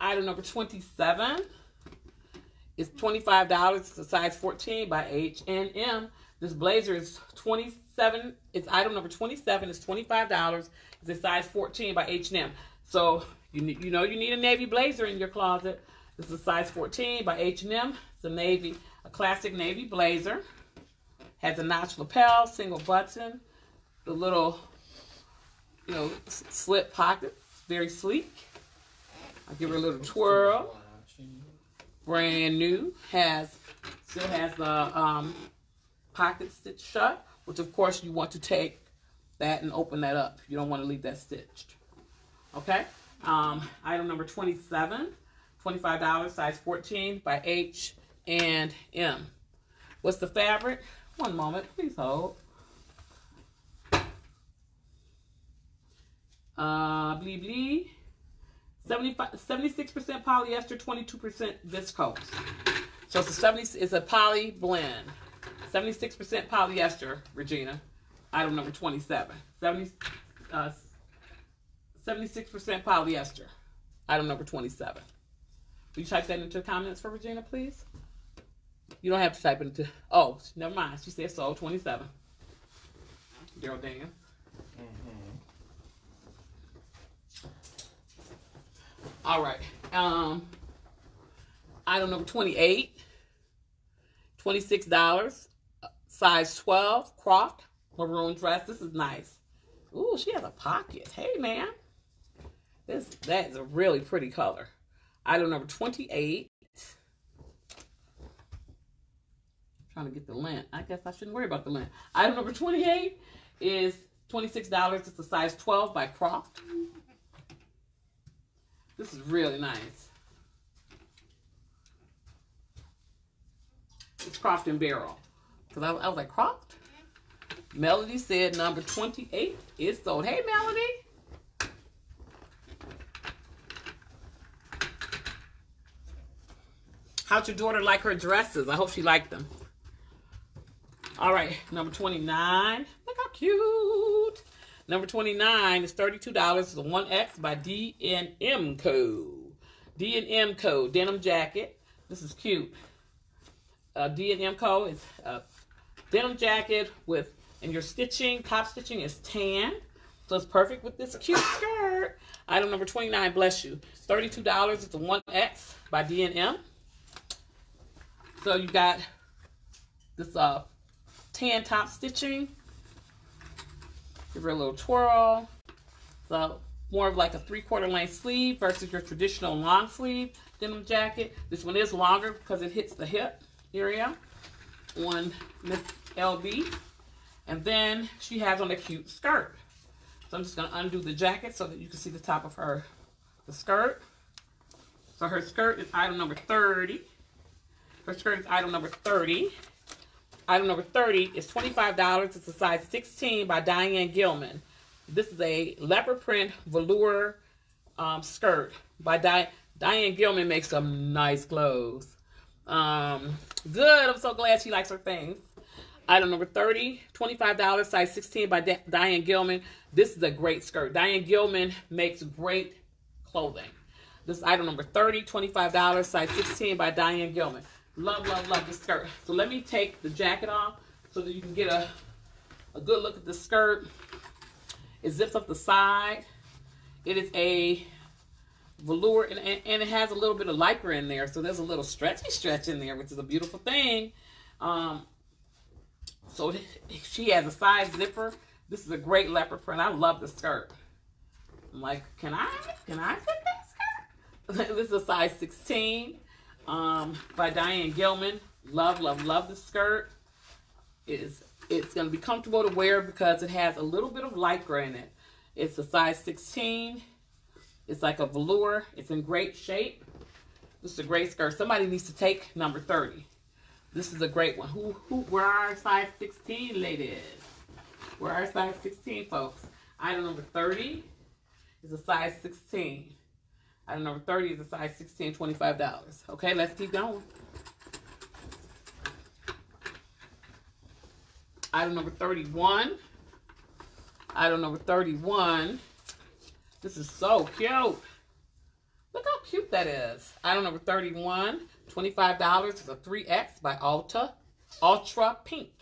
Item number 27 is $25. It's a size 14 by H&M. This blazer is 27. It's item number 27. It's $25. It's a size 14 by H&M. So you you know you need a navy blazer in your closet. This is a size 14 by H&M. It's a navy, a classic navy blazer. Has a notch lapel, single button, the little, you know, s- slip pocket. Very sleek. I'll give her a little twirl brand new. Has still has the um, pocket stitch shut, which of course you want to take that and open that up. You don't want to leave that stitched. Okay. Um, item number 27, $25, size 14 by H and M. What's the fabric? One moment, please hold. Uh, blee blee. 75, 76% polyester, 22% viscose. So it's a 70, it's a poly blend. 76% polyester, Regina. Item number 27. 70, uh, 76% polyester. Item number 27. Will you type that into the comments for Regina, please? You don't have to type it into. Oh, never mind. She said so. 27. Daryl Daniels. All right. Um, item number 28. $26. uh, Size 12. Croft. Maroon dress. This is nice. Ooh, she has a pocket. Hey, man. This That is a really pretty color. Item number 28. Trying to get the lint. I guess I shouldn't worry about the lint. Item number 28 is $26. It's a size 12 by Croft. This is really nice. It's Croft and Barrow. Because I, I was like, Croft? Melody said number 28 is sold. Hey, Melody. How'd your daughter like her dresses? I hope she liked them. All right, number 29. Look how cute. Number 29 is $32. It's a 1X by D&M Co. D&M Co. Denim jacket. This is cute. Uh, D&M Co. is a denim jacket with, and your stitching, top stitching is tan. So it's perfect with this cute skirt. Item number 29, bless you. $32. It's a 1X by D&M. So you got this uh, tan top stitching. Give her a little twirl. So more of like a three quarter length sleeve versus your traditional long sleeve denim jacket. This one is longer because it hits the hip area on Miss LB. And then she has on a cute skirt. So I'm just gonna undo the jacket so that you can see the top of her the skirt. So her skirt is item number 30. Her skirt is item number 30. Item number 30 is $25. It's a size 16 by Diane Gilman. This is a leopard print velour um, skirt by Di- Diane Gilman makes some nice clothes. Um, good. I'm so glad she likes her things. Item number 30, $25, size 16 by Di- Diane Gilman. This is a great skirt. Diane Gilman makes great clothing. This is item number 30, $25, size 16 by Diane Gilman. Love, love, love this skirt. So let me take the jacket off so that you can get a, a good look at the skirt. It zips up the side. It is a velour and, and, and it has a little bit of lycra in there. So there's a little stretchy stretch in there, which is a beautiful thing. Um, so she has a side zipper. This is a great leopard print. I love the skirt. I'm like, can I, can I fit that skirt? this is a size 16 um, by Diane Gilman. Love, love, love the skirt. It is, it's going to be comfortable to wear because it has a little bit of lycra in it. It's a size 16. It's like a velour. It's in great shape. This is a great skirt. Somebody needs to take number 30. This is a great one. Who, who, where are our size 16 ladies? Where are our size 16 folks? Item number 30 is a size 16. Item number 30 is a size 16, $25. Okay, let's keep going. Item number 31. Item number 31. This is so cute. Look how cute that is. Item number 31. $25 is a 3X by Ulta. Ultra Pink.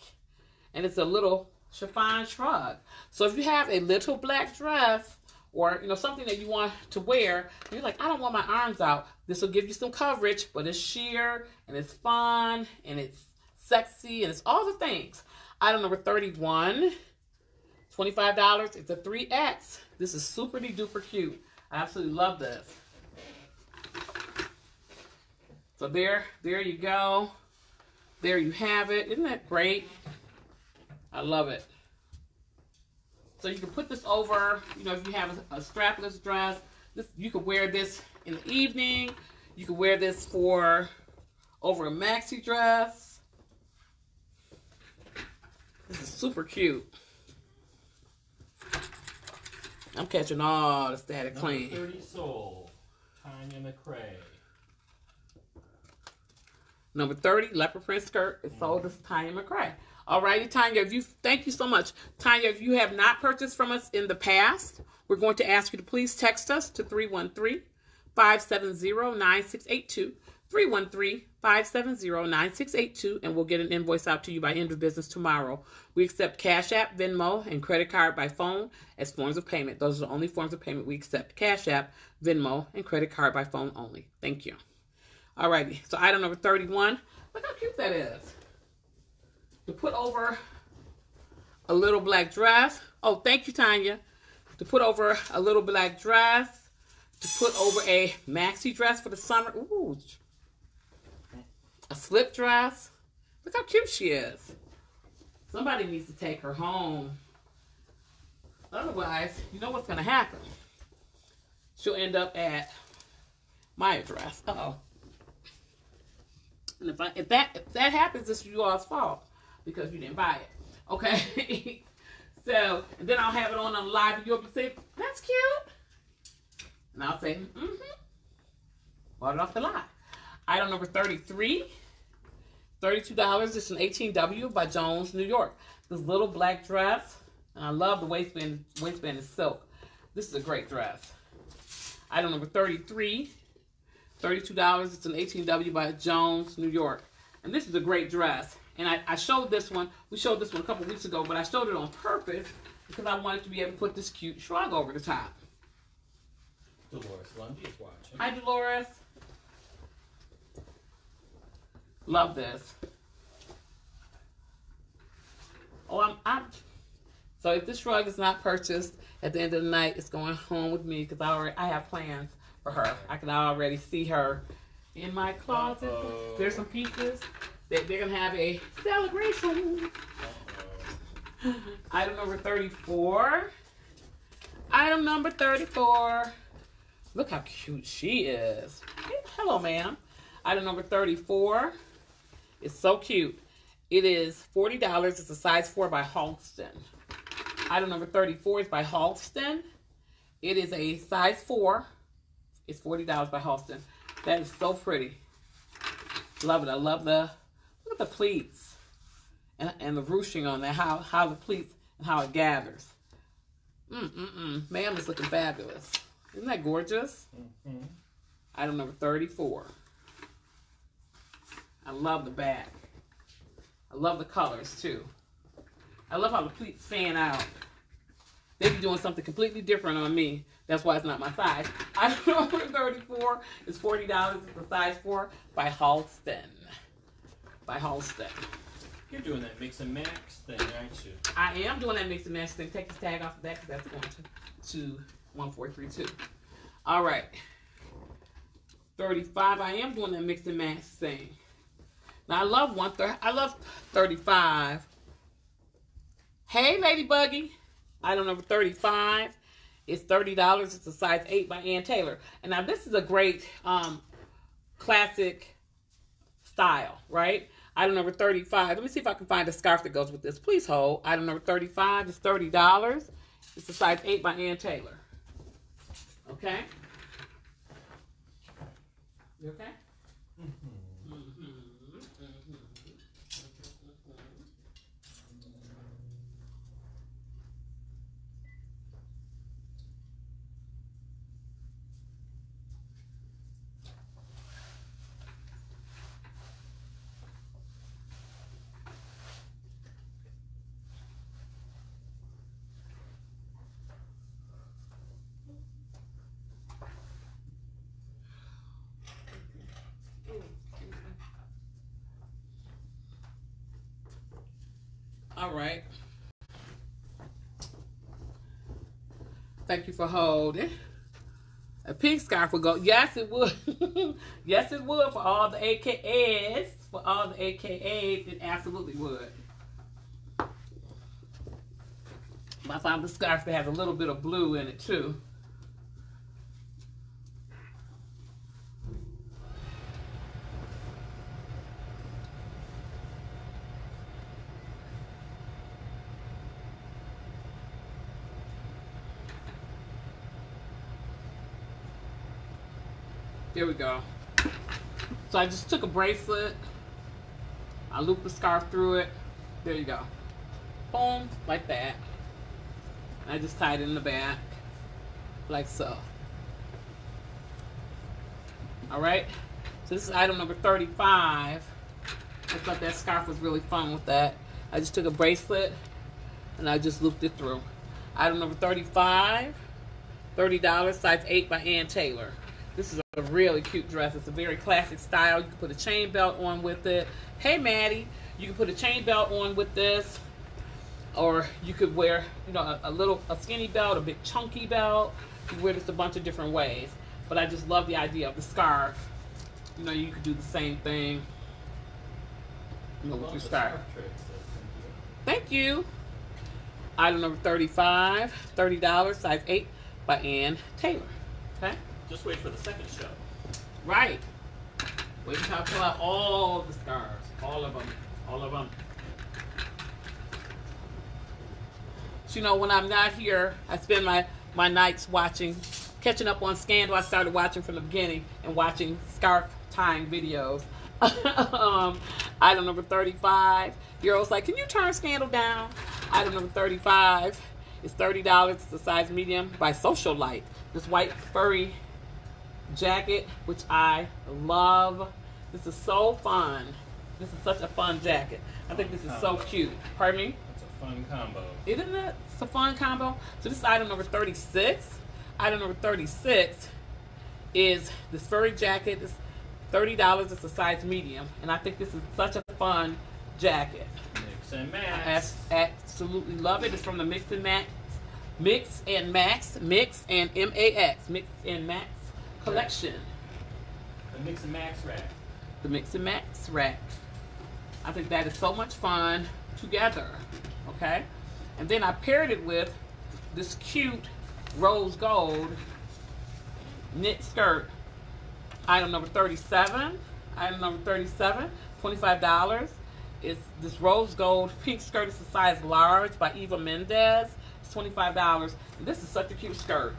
And it's a little chiffon shrug. So if you have a little black dress or you know something that you want to wear, you're like, I don't want my arms out. This will give you some coverage, but it's sheer and it's fun and it's sexy and it's all the things. Item number 31, $25. It's a 3X. This is super duper cute. I absolutely love this. So there, there you go. There you have it. Isn't that great? I love it. So you can put this over, you know, if you have a, a strapless dress, this you could wear this in the evening. You could wear this for over a maxi dress. This is super cute. I'm catching all the static Number clean. 30 soul. Tanya McCrae. Number 30, leopard print skirt is mm. sold to Tanya McCray. Alrighty, Tanya, if you thank you so much. Tanya, if you have not purchased from us in the past, we're going to ask you to please text us to 313-570-9682. 313-570-9682 and we'll get an invoice out to you by end of business tomorrow. We accept Cash App, Venmo, and credit card by phone as forms of payment. Those are the only forms of payment we accept. Cash App, Venmo, and credit card by phone only. Thank you. Alrighty, so item number 31. Look how cute that is. To put over a little black dress. Oh, thank you, Tanya. To put over a little black dress. To put over a maxi dress for the summer. Ooh. A slip dress. Look how cute she is. Somebody needs to take her home. Otherwise, you know what's going to happen. She'll end up at my address. Uh-oh. And if, I, if that if that happens, it's you all's fault because you didn't buy it. Okay. so and then I'll have it on on live, and you'll be saying, "That's cute," and I'll say, "Mm-hmm." Bought it off the lot. Item number thirty-three. Thirty-two dollars. It's an 18W by Jones, New York. This little black dress, and I love the waistband. Waistband is silk. This is a great dress. Item number thirty-three. $32. It's an 18W by Jones, New York. And this is a great dress. And I, I showed this one. We showed this one a couple weeks ago, but I showed it on purpose because I wanted to be able to put this cute shrug over the top. Dolores Lundy is watching. Hi, Dolores. Love this. Oh, I'm, I'm. So if this rug is not purchased at the end of the night, it's going home with me because I already I have plans for her. I can already see her in my closet. Uh-oh. There's some pieces that they're gonna have a celebration. Uh-oh. Item number 34. Item number 34. Look how cute she is. Hello, ma'am. Item number 34. It's so cute. It is $40. It's a size 4 by Halston. Item number 34 is by Halston. It is a size 4. It's $40 by Halston. That is so pretty. Love it. I love the, look at the pleats and, and the ruching on that, how, how the pleats and how it gathers. Mm-mm-mm. Ma'am is looking fabulous. Isn't that gorgeous? Mhm. Item number 34. I love the back. I love the colors too. I love how the pleats fan out. They be doing something completely different on me. That's why it's not my size. Item number 34 is $40. It's a size 4 by Halston. By Halston. You're doing that mix and max thing, aren't you? I am doing that mix and match thing. Take this tag off of that because that's going to, to 1432. All right. 35. I am doing that mix and match thing. Now I love one. I love 35. Hey, Ladybuggy. Item number 35 is $30. It's a size 8 by Ann Taylor. And now this is a great um, classic style, right? Item number 35. Let me see if I can find a scarf that goes with this. Please hold. Item number 35 is $30. It's a size 8 by Ann Taylor. Okay? You okay? All right. Thank you for holding. A pink scarf would go. Yes, it would. yes, it would for all the AKAs. For all the AKAs, it absolutely would. Found the scarf has a little bit of blue in it too. There we go. So I just took a bracelet. I looped the scarf through it. There you go. Boom, like that. I just tied it in the back, like so. All right. So this is item number 35. I thought that scarf was really fun with that. I just took a bracelet and I just looped it through. Item number 35, $30, size 8 by Ann Taylor. This is a really cute dress. It's a very classic style. You can put a chain belt on with it. Hey, Maddie, you can put a chain belt on with this, or you could wear, you know, a, a little a skinny belt, a big chunky belt. You wear this a bunch of different ways. But I just love the idea of the scarf. You know, you could do the same thing. You know, with your scarf. Thank you. Item number 35, $30, size 8 by Ann Taylor. Okay? Just wait for the second show. Right. Wait until I pull out all the scarves. All of them. All of them. You know, when I'm not here, I spend my, my nights watching, catching up on Scandal. I started watching from the beginning and watching scarf tying videos. um, item number 35. Girl's like, can you turn Scandal down? Item number 35 is $30. It's a size medium by Socialite. This white furry jacket, which I love. This is so fun. This is such a fun jacket. I think this is so cute. Pardon me? It's a fun combo. Isn't it? It's a fun combo. So this is item number 36. Item number 36 is this furry jacket. It's $30. It's a size medium. And I think this is such a fun jacket. Mix and I match. abs- absolutely love it. It's from the Mix and Max, Mix and Max, Mix and M A X, Mix and Max collection. The mix and max rack. The Mix and Max rack. I think that is so much fun together. Okay, and then I paired it with this cute rose gold knit skirt. Item number 37. Item number 37, $25. It's this rose gold pink skirt. It's a size large by Eva Mendes. It's $25. And this is such a cute skirt.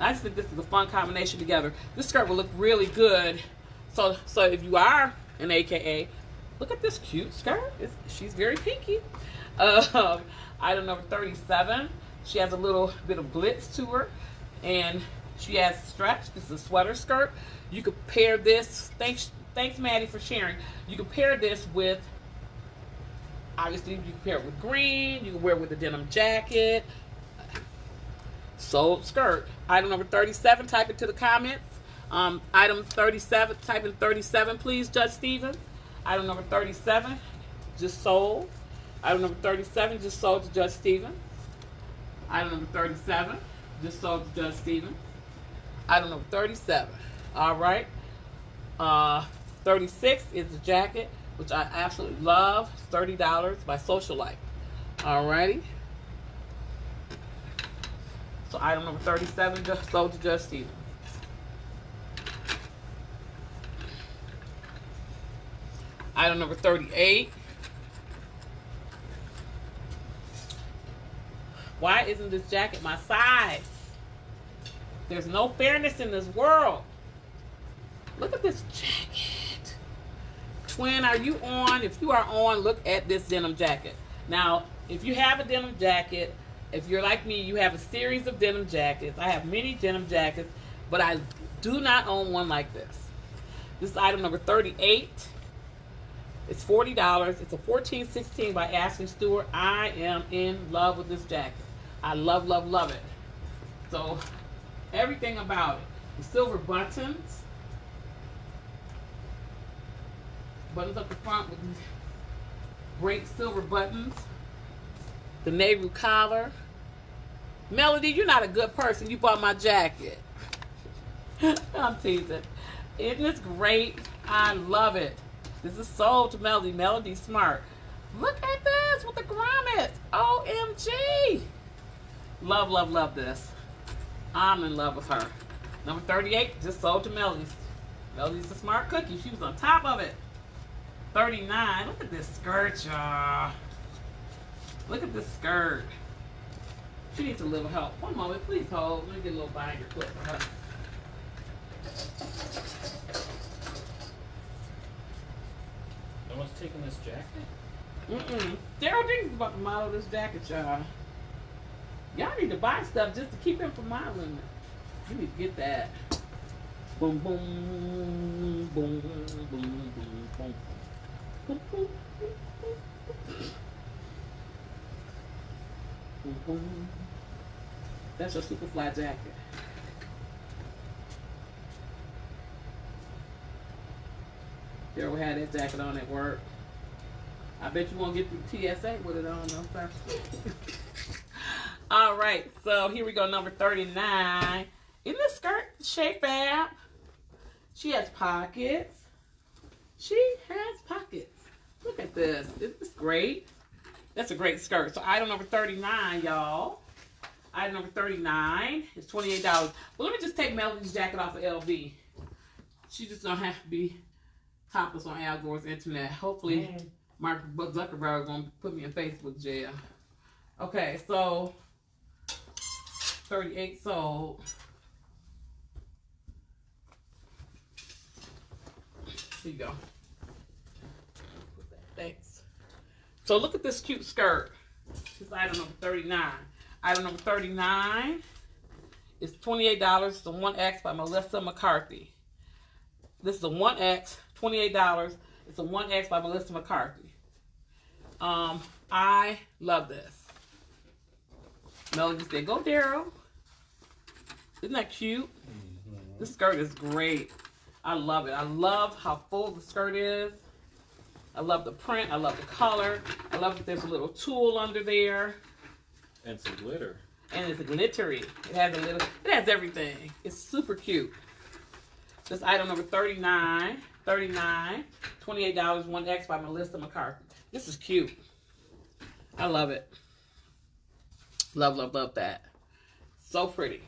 I just think this is a fun combination together. This skirt will look really good. So, so if you are an AKA, look at this cute skirt. It's, she's very pinky. Um, item number 37. She has a little bit of glitz to her. And she has stretch. This is a sweater skirt. You could pair this. Thanks, thanks, Maddie, for sharing. You could pair this with. Obviously, you can pair it with green. You can wear it with a denim jacket. Sold skirt. Item number 37. Type it to the comments. Um, item 37. Type in 37, please, Judge Stevens. Item number 37. Just sold. Item number 37. Just sold to Judge Stevens. Item number 37. Just sold to Judge Stevens. Item number 37. All right. Uh, 36 is the jacket, which I absolutely love. $30 by Socialite. All righty. So item number 37 just sold to Judge Stevens. Item number 38. Why isn't this jacket my size? There's no fairness in this world. Look at this jacket. Twin, are you on? If you are on, look at this denim jacket. Now, if you have a denim jacket, if you're like me, you have a series of denim jackets. I have many denim jackets, but I do not own one like this. This is item number 38. It's $40. It's a 1416 by Ashley Stewart. I am in love with this jacket. I love, love, love it. So, everything about it. The silver buttons. Buttons up the front with great silver buttons. The navy collar. Melody, you're not a good person. You bought my jacket. I'm teasing. Isn't this great? I love it. This is sold to Melody. Melody Smart. Look at this with the grommets. OMG. Love, love, love this. I'm in love with her. Number 38, just sold to Melody's. Melody's a smart cookie. She was on top of it. 39. Look at this skirt, y'all. Look at this skirt. She needs a little help. One moment, please hold. Let me get a little binder clip for her. No one's taking this jacket? Mm-mm. Daryl Jenkins is about to model this jacket, y'all. Y'all need to buy stuff just to keep him from modeling it. You need to get that. Boom, boom, boom, boom, boom, boom, boom. Boom, boom, boom, boom. Mm-hmm. That's a super fly jacket. Daryl had that jacket on at work. I bet you won't get through TSA with it on, sir. All right, so here we go, number 39. In the skirt, shape fab. She has pockets. She has pockets. Look at this. This great? That's a great skirt. So item number 39, y'all. Item number 39 is $28. Well, let me just take Melody's jacket off of LB. She just don't have to be topless on Al Gore's internet. Hopefully, Mark Zuckerberg gonna put me in Facebook jail. Okay, so 38 sold. Here you go. Thanks. So look at this cute skirt. This is item number 39. Item number 39 is $28. It's a 1X by Melissa McCarthy. This is a 1X, $28. It's a 1X by Melissa McCarthy. Um, I love this. Melody said, go Daryl. Isn't that cute? This skirt is great. I love it. I love how full the skirt is. I love the print. I love the color. I love that there's a little tulle under there. And some glitter. And it's glittery. It has a little, it has everything. It's super cute. This item number 39, 39, $28, 1X by Melissa McCarthy. This is cute. I love it. Love, love, love that. So pretty.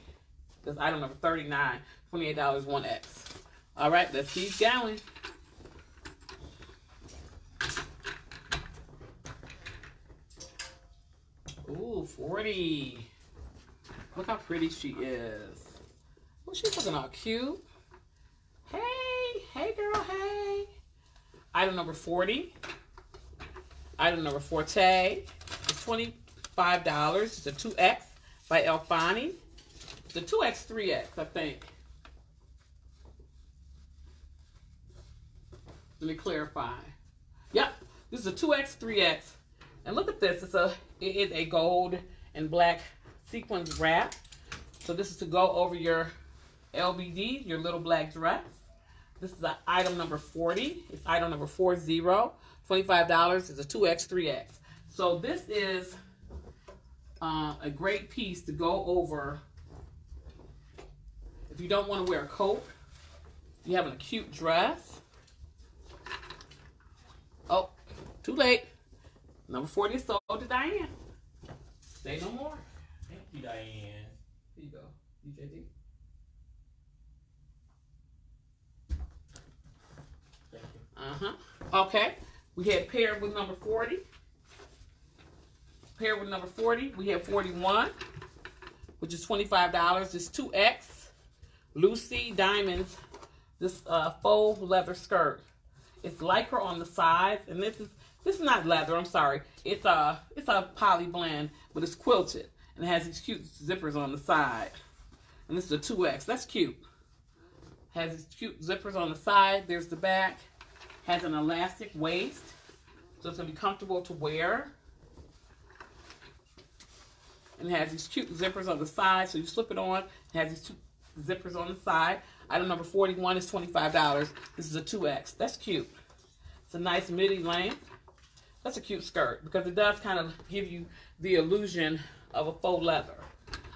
This item number 39, $28, 1X. All right, let's keep going. Ooh, 40. Look how pretty she is. Well, she's looking all cute. Hey, hey girl, hey. Item number 40. Item number Forte. It's $25. It's a 2X by Alfani. The 2X, 3X, I think. Let me clarify. Yep, this is a 2X, 3X. And look at this. It's a it is a gold and black sequins wrap. So this is to go over your LBD, your little black dress. This is item number 40. It's item number 40. $25 is a 2X, 3X. So this is uh, a great piece to go over if you don't want to wear a coat. You have a cute dress. Oh, too late. Number 40 is sold to Diane. Say no more. Thank you, Diane. Here you go, UJD. Thank you. Uh-huh. Okay. We had paired with number 40. Paired with number 40, we have 41, which is $25. It's 2X. Lucy Diamonds. This uh, faux leather skirt. It's lycra on the sides, and this is this is not leather. I'm sorry. It's a it's a poly blend, but it's quilted and it has these cute zippers on the side. And this is a 2X. That's cute. Has these cute zippers on the side. There's the back. Has an elastic waist, so it's gonna be comfortable to wear. And it has these cute zippers on the side, so you slip it on. It has these two zippers on the side. Item number 41 is $25. This is a 2X. That's cute. It's a nice midi length. That's a cute skirt because it does kind of give you the illusion of a faux leather.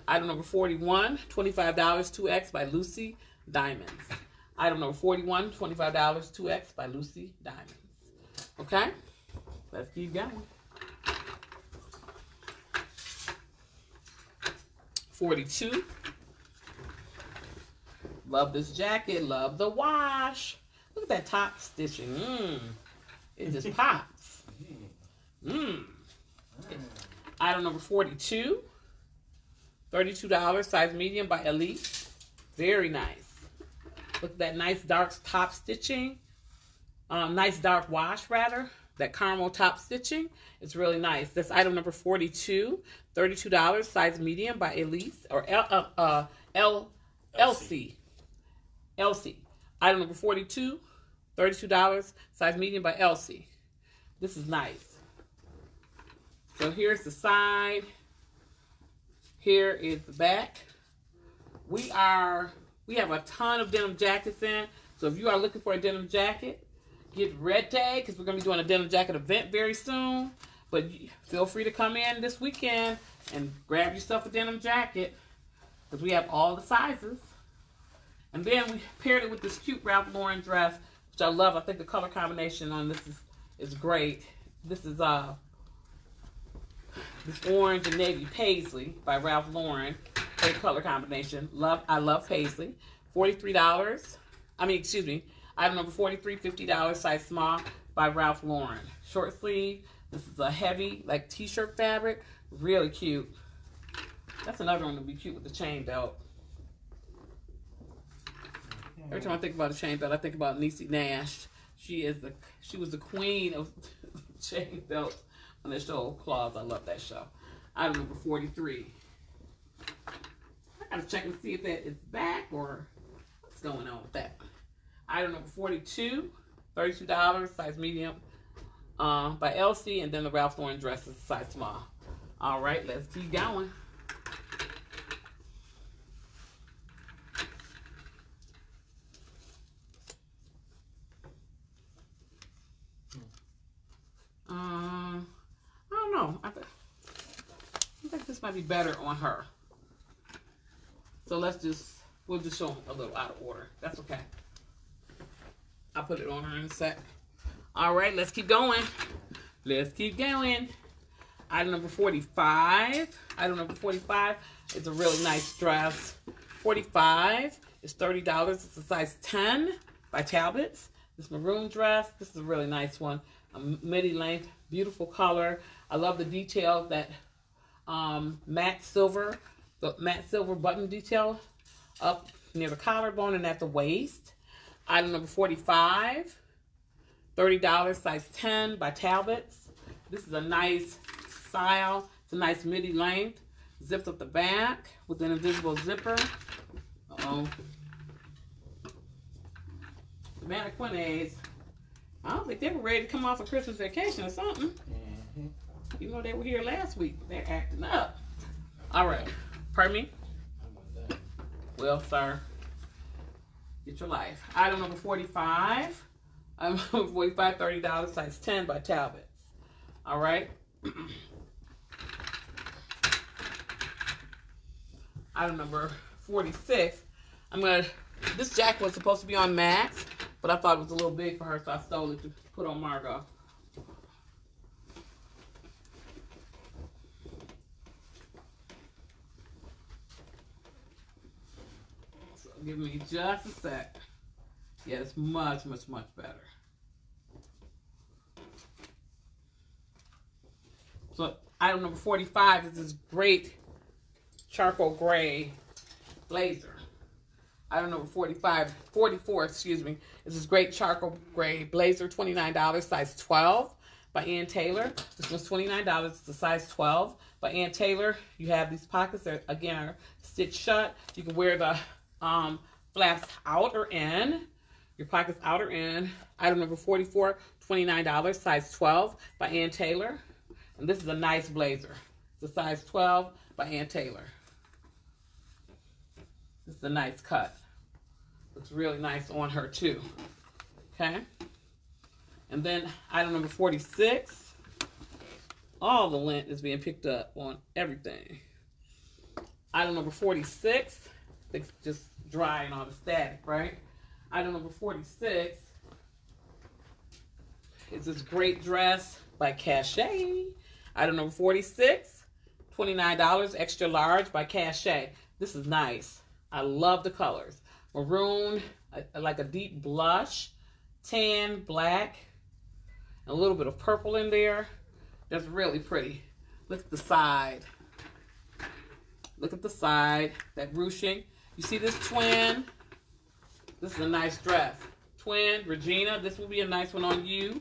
Item number 41, $25, 2X by Lucy Diamonds. Item number 41, $25, 2X by Lucy Diamonds. Okay? Let's keep going. 42. Love this jacket. Love the wash. Look at that top stitching. Mmm. It just pops. Mmm. Item number 42. $32. Size medium by Elite. Very nice. Look at that nice dark top stitching. Um, nice dark wash, rather. That caramel top stitching. It's really nice. That's item number 42. $32. Size medium by Elise. Or L, uh, uh, L, LC. Elsie. Item number 42, $32, size medium by Elsie. This is nice. So here's the side. Here is the back. We are, we have a ton of denim jackets in. So if you are looking for a denim jacket, get Red Tag because we're going to be doing a denim jacket event very soon. But feel free to come in this weekend and grab yourself a denim jacket because we have all the sizes. And then we paired it with this cute Ralph Lauren dress, which I love. I think the color combination on this is, is great. This is uh orange and navy paisley by Ralph Lauren. Great color combination. Love I love paisley. $43. I mean, excuse me. Item number 43 $50, size small by Ralph Lauren. Short sleeve. This is a heavy, like t-shirt fabric. Really cute. That's another one to be cute with the chain belt. Every time I think about a chain belt, I think about Niecy Nash. She is the she was the queen of chain belts the show Claws. I love that show. Item number 43. I gotta check and see if that is back or what's going on with that. Item number 42, $32, size medium, uh, by Elsie, and then the Ralph Lauren dress is size small. All right, let's keep going. Um, I don't know. I, th- I think this might be better on her. So let's just, we'll just show them a little out of order. That's okay. I'll put it on her in a sec. All right, let's keep going. Let's keep going. Item number 45. Item number 45 is a really nice dress. 45 is $30. It's a size 10 by Talbots. This maroon dress. This is a really nice one. A midi length, beautiful color. I love the detail that um, matte silver, the matte silver button detail up near the collarbone and at the waist. Item number 45, $30, size 10 by Talbots. This is a nice style. It's a nice midi length. Zipped up the back with an invisible zipper. Uh-oh. The Mannequinnes. I don't think they were ready to come off a Christmas vacation or something. Mm-hmm. You know they were here last week. They're acting up. All right. Pardon me? Well, sir, get your life. Item number 45. Item um, number 45, $30, size 10 by Talbots. All right. Item number 46. I'm going to, this jacket was supposed to be on Max, but I thought it was a little big for her, so I stole it to put on Margaux. Give me just a sec. Yeah, it's much, much, much better. So item number 45 is this great charcoal gray blazer. Item number 45, 44, excuse me, is this great charcoal gray blazer, $29, size 12 by Ann Taylor. This was $29, it's a size 12 by Ann Taylor. You have these pockets that, again, are stitched shut. You can wear the um, flaps out or in. Your pockets out or in. Item number 44, $29, size 12 by Ann Taylor. And this is a nice blazer. It's a size 12 by Ann Taylor. This is a nice cut. Looks really nice on her too. Okay. And then item number 46. All the lint is being picked up on everything. Item number 46. It's just dry and all the static, right? Item number 46 is this great dress by Cachet. Item number 46, $29, extra large by Cachet. This is nice. I love the colors. Maroon, uh, like a deep blush, tan, black, a little bit of purple in there. That's really pretty. Look at the side. Look at the side, that ruching. You see this twin? This is a nice dress. Twin, Regina, this will be a nice one on you.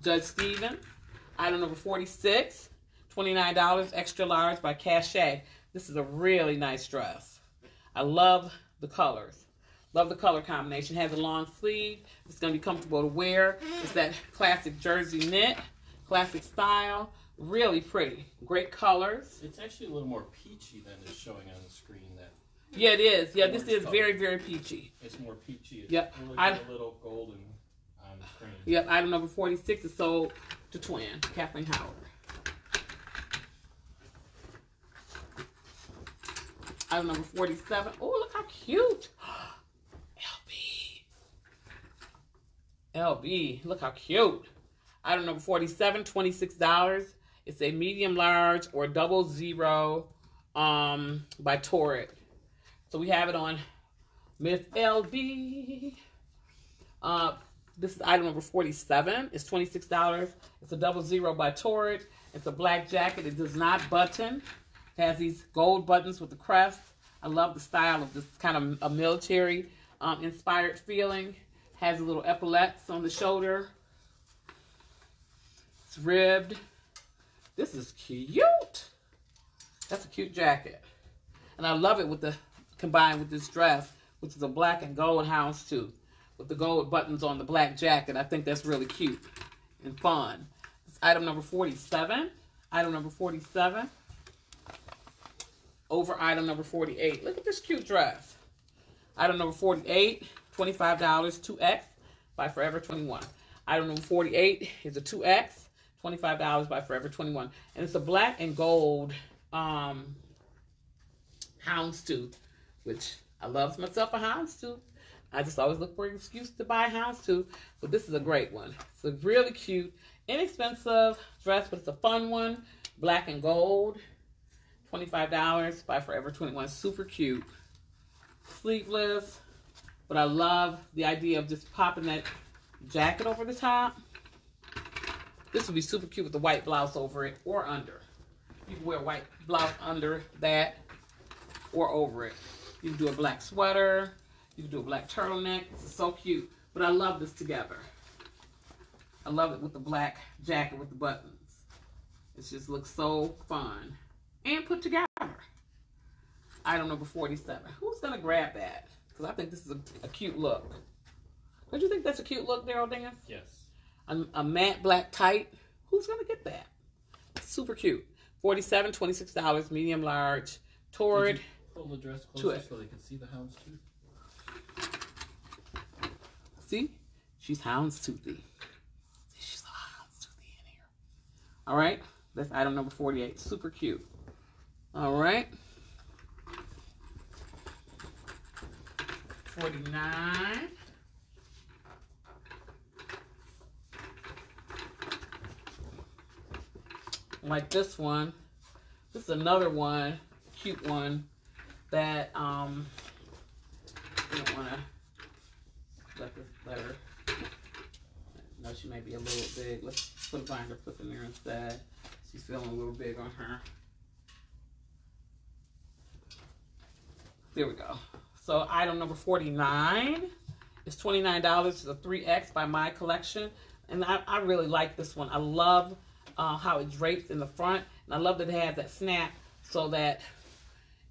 Judge Stephen. Item number 46, $29, extra large by Cachet. This is a really nice dress. I love the colors. Love the color combination. Has a long sleeve. It's going to be comfortable to wear. It's that classic jersey knit, classic style. Really pretty. Great colors. It's actually a little more peachy than is showing on the screen. That Yeah, it is. Yeah, this is very, very peachy. it's more peachy. It's Yep. really I- a little golden on the screen. Yep, item number 46 is sold to Twin, Kathleen Howard. Item number 47. Oh, look how cute. LB. LB, look how cute. Item number 47, $26. It's a medium large or double zero um, by Torrid. So we have it on Miss LB. Uh, this is item number 47. It's $26. It's a double zero by Torrid. It's a black jacket. It does not button. It has these gold buttons with the crest. I love the style of this kind of a military um, inspired feeling. Has a little epaulets on the shoulder. It's ribbed. This is cute. That's a cute jacket. And I love it with the combined with this dress, which is a black and gold houndstooth with the gold buttons on the black jacket. I think that's really cute and fun. It's item number 47. Item number 47 over item number 48. Look at this cute dress. Item number 48, $25, 2X by Forever 21. Item number 48 is a 2X, $25 by Forever 21. And it's a black and gold um, houndstooth, which I love myself a houndstooth. I just always look for an excuse to buy a but this is a great one. It's a really cute, inexpensive dress, but it's a fun one. Black and gold, $25 by Forever 21. Super cute. Sleeveless, but I love the idea of just popping that jacket over the top. This would be super cute with the white blouse over it or under. You can wear white blouse under that or over it. You can do a black sweater. You can do a black turtleneck. It's so cute. But I love this together. I love it with the black jacket with the buttons. It just looks so fun and put together. Item number 47. Who's going to grab that? Because I think this is a, a cute look. Don't you think that's a cute look, Daryl Dingus? Yes. A, a matte black tight. Who's going to get that? Super cute. 47 $26, medium large. Torrid. Did Pull the dress closer it. so they can see the hound's tooth. See? She's houndstoothy. She's houndstoothy in here. All right. That's item number 48. Super cute. All right. 49. Like this one. This is another one, cute one, that um I don't wanna let this let her no, she may be a little big. Let's put a binder put in there instead. She's feeling a little big on her. There we go. So item number 49 is $29. It's a 3X by My Collection. And I, I really like this one. I love uh, how it drapes in the front. And I love that it has that snap so that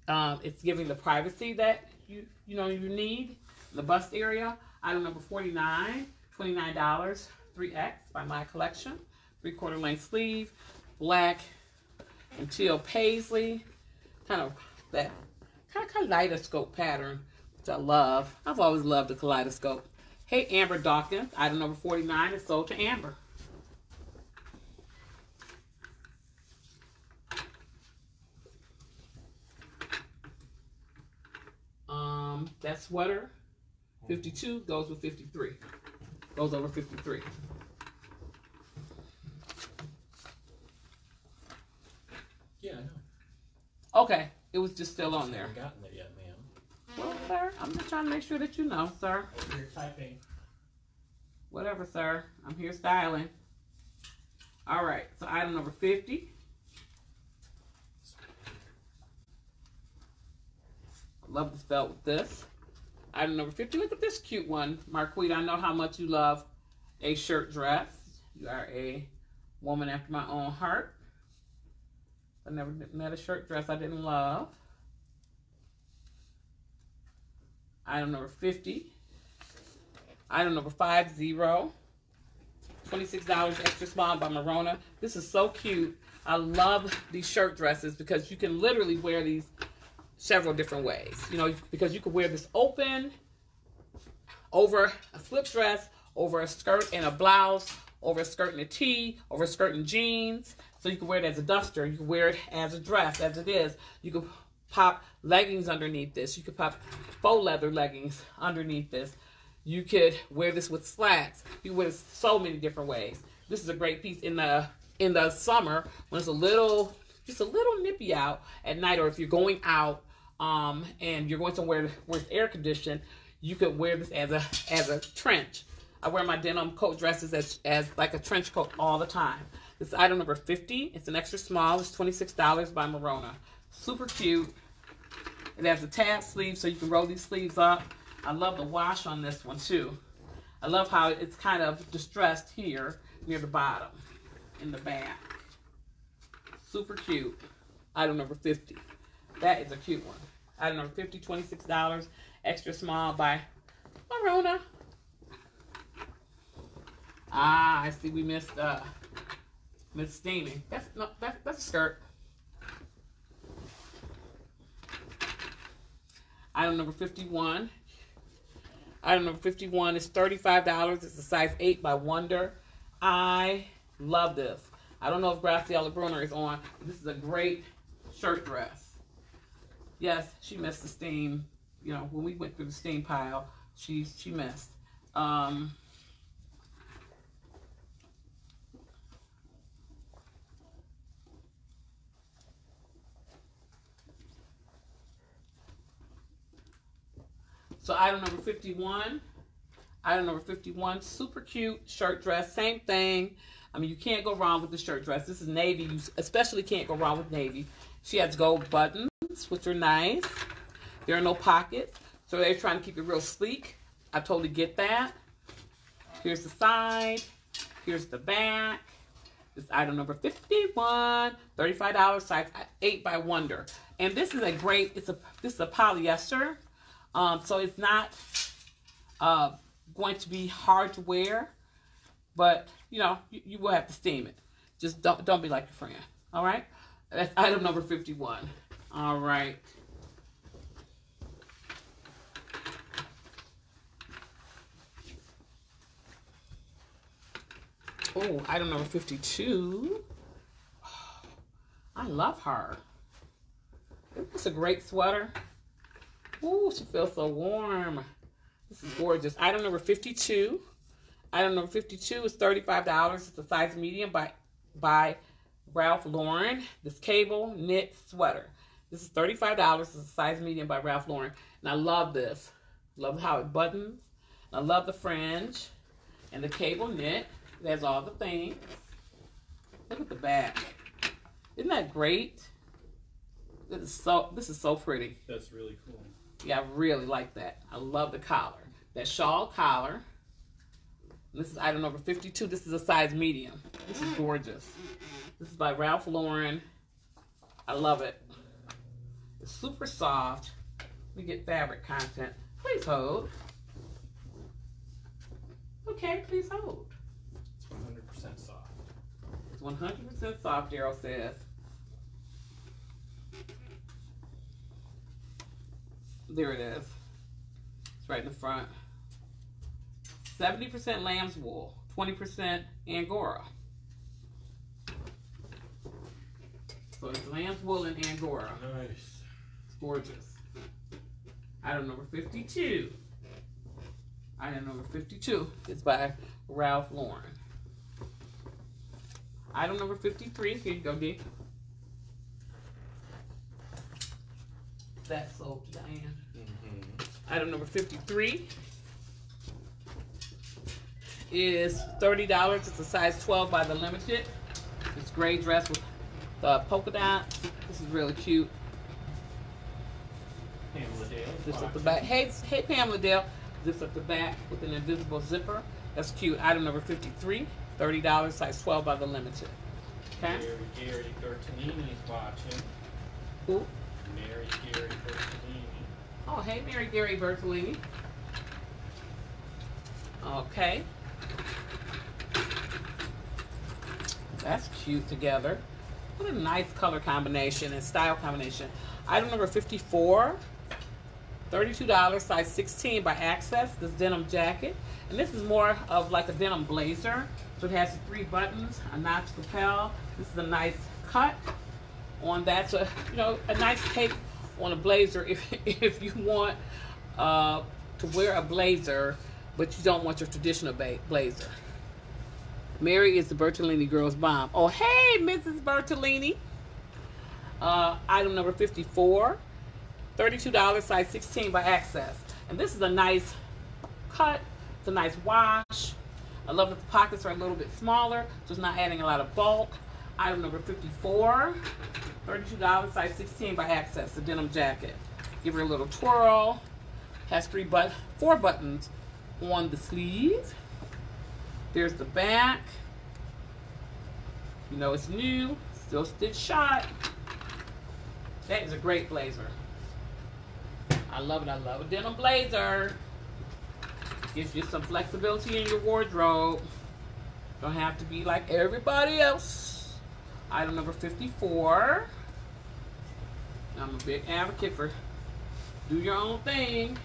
um, it's giving the privacy that you you know you need the bust area. Item number 49, $29, 3X by My Collection. Three quarter length sleeve, black and teal paisley. Kind of that kind of kaleidoscope pattern, which I love. I've always loved the kaleidoscope. Hey, Amber Dawkins, item number 49 is sold to Amber. Um, that sweater, 52 goes with 53. Goes over 53. Yeah, I know. Okay, it was just still on there. I haven't gotten there yet, ma'am. Well, sir, I'm just trying to make sure that you know, sir. You're typing. Whatever, sir. I'm here styling. All right, so item number 50. Love this belt with this. Item number 50. Look at this cute one, Marquita. I know how much you love a shirt dress. You are a woman after my own heart. I never met a shirt dress I didn't love. Item number 50. Item number five zero. $26 extra small by Merona. This is so cute. I love these shirt dresses because you can literally wear these several different ways. You know, because you could wear this open over a slip dress, over a skirt and a blouse, over a skirt and a tee, over a skirt and jeans. So you can wear it as a duster. You can wear it as a dress, as it is. You can pop leggings underneath this. You could pop faux leather leggings underneath this. You could wear this with slacks. You wear this so many different ways. This is a great piece in the in the summer when it's a little just a little nippy out at night, or if you're going out um, and you're going somewhere where it's air conditioned, you could wear this as a as a trench. I wear my denim coat dresses as as like a trench coat all the time. This is item number 50. It's an extra small. It's $26 by Merona. Super cute. It has a tab sleeve so you can roll these sleeves up. I love the wash on this one too. I love how it's kind of distressed here near the bottom in the back. Super cute. Item number 50. That is a cute one. Item number 50, $26. Extra small by Merona. Ah, I see we missed uh missed steaming. That's no that's that's a skirt. Item number 51. Item number 51 is $35. It's a size 8 by Wonder. I love this. I don't know if Graciela Brunner is on. This is a great shirt dress. Yes, she missed the steam. You know, when we went through the steam pile, she she missed. Um, so item number 51. Item number 51, super cute shirt dress. Same thing. I mean, you can't go wrong with the shirt dress. This is navy. You especially can't go wrong with navy. She has gold buttons, which are nice. There are no pockets. So they're trying to keep it real sleek. I totally get that. Here's the side. Here's the back. This item number 51, $35, size 8 by Wonder. And this is a great, it's a this is a polyester. Um, so it's not uh, going to be hard to wear, but you know, you, you will have to steam it. Just don't don't be like your friend. All right? That's item number 51. All right. Oh, item number 52. I love her. It's a great sweater. Ooh, she feels so warm. This is gorgeous. Item number 52. Item number 52 is $35. It's a size medium by by Ralph Lauren. This cable knit sweater. This is $35. It's a size medium by Ralph Lauren. And I love this. Love how it buttons. I love the fringe and the cable knit. There's all the things. Look at the back. Isn't that great? This is so this is so pretty. That's really cool. Yeah, I really like that. I love the collar. That shawl collar. This is item number 52. This is a size medium. This is gorgeous. This is by Ralph Lauren. I love it. It's super soft. We get fabric content. Please hold. Okay, please hold. It's 100% soft. It's 100% soft, Daryl says. There it is. It's right in the front. 70% lamb's wool, 20% Angora. So it's lamb's wool and Angora. Nice. Gorgeous. Item number 52. Item number 52 is by Ralph Lauren. Item number 53, here you go, D. That's sold to Diane. Mm-hmm. Item number 53 is $30. It's a size 12 by the Limited. It's gray dress with the polka dots. This is really cute. Zips up the back. Hey, hey Pamela Dale. Zips up the back with an invisible zipper. That's cute. Item number 53. $30, size 12 by the Limited. Okay? Mary Gary Bertolini's watching. Ooh. Mary Gary Bertolini. Oh, hey, Mary Gary Bertolini. Okay. That's cute together. What a nice color combination and style combination. Item number 54. $32, size 16 by Access, this denim jacket. And this is more of like a denim blazer. So it has three buttons, a notch lapel. This is a nice cut on that. So, you know, a nice take on a blazer if, if you want uh, to wear a blazer, but you don't want your traditional blazer. Mary is the Bertolini Girls Bomb. Oh, hey, Mrs. Bertolini. Uh, item number 54. $32, size 16 by Access. And this is a nice cut. It's a nice wash. I love that the pockets are a little bit smaller, so it's not adding a lot of bulk. Item number 54. $32, size 16 by Access, the denim jacket. Give her a little twirl. Has three but four buttons on the sleeve. There's the back. You know it's new, still stitch shot. That is a great blazer. I love it. I love a denim blazer. Gives you some flexibility in your wardrobe. Don't have to be like everybody else. Item number 54. I'm a big advocate for do your own thing.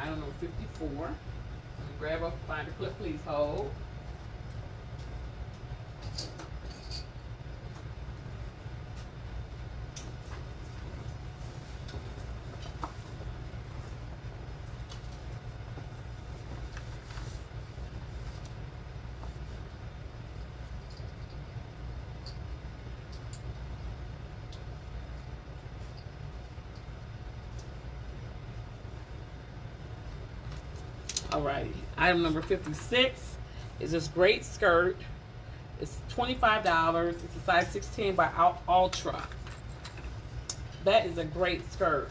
Item number 54. Let me grab a find a clip, please hold. Alrighty. Item number 56 is this great skirt. It's $25. It's a size 16 by Ultra. That is a great skirt.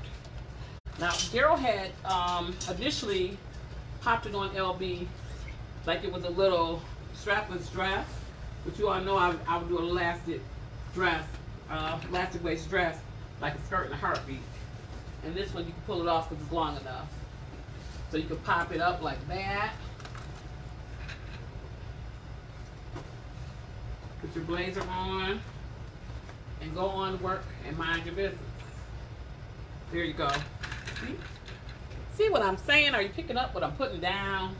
Now, Daryl had um, initially popped it on LB like it was a little strapless dress, but you all know I, I would do an elastic dress, uh, elastic waist dress, like a skirt in a heartbeat. And this one you can pull it off because it's long enough. So you can pop it up like that. Put your blazer on and go on to work and mind your business. There you go. See? See what I'm saying? Are you picking up what I'm putting down?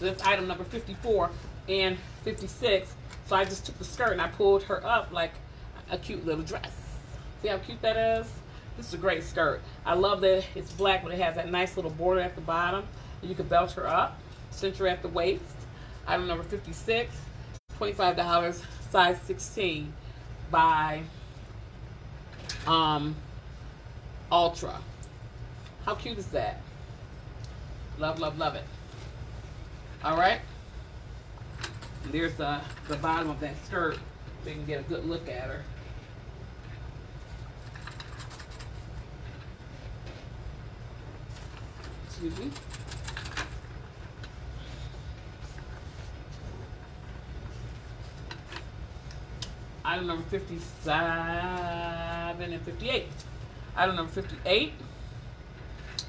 This item number 54 and 56. So I just took the skirt and I pulled her up like a cute little dress. See how cute that is? This is a great skirt. I love that it's black, but it has that nice little border at the bottom. You can belt her up, cinch her at the waist. Item number 56, $25, size 16 by um, Ultra. How cute is that? Love, love, love it. All right. There's the, the bottom of that skirt you can get a good look at her. Excuse me. Item number 57 and 58. Item number 58.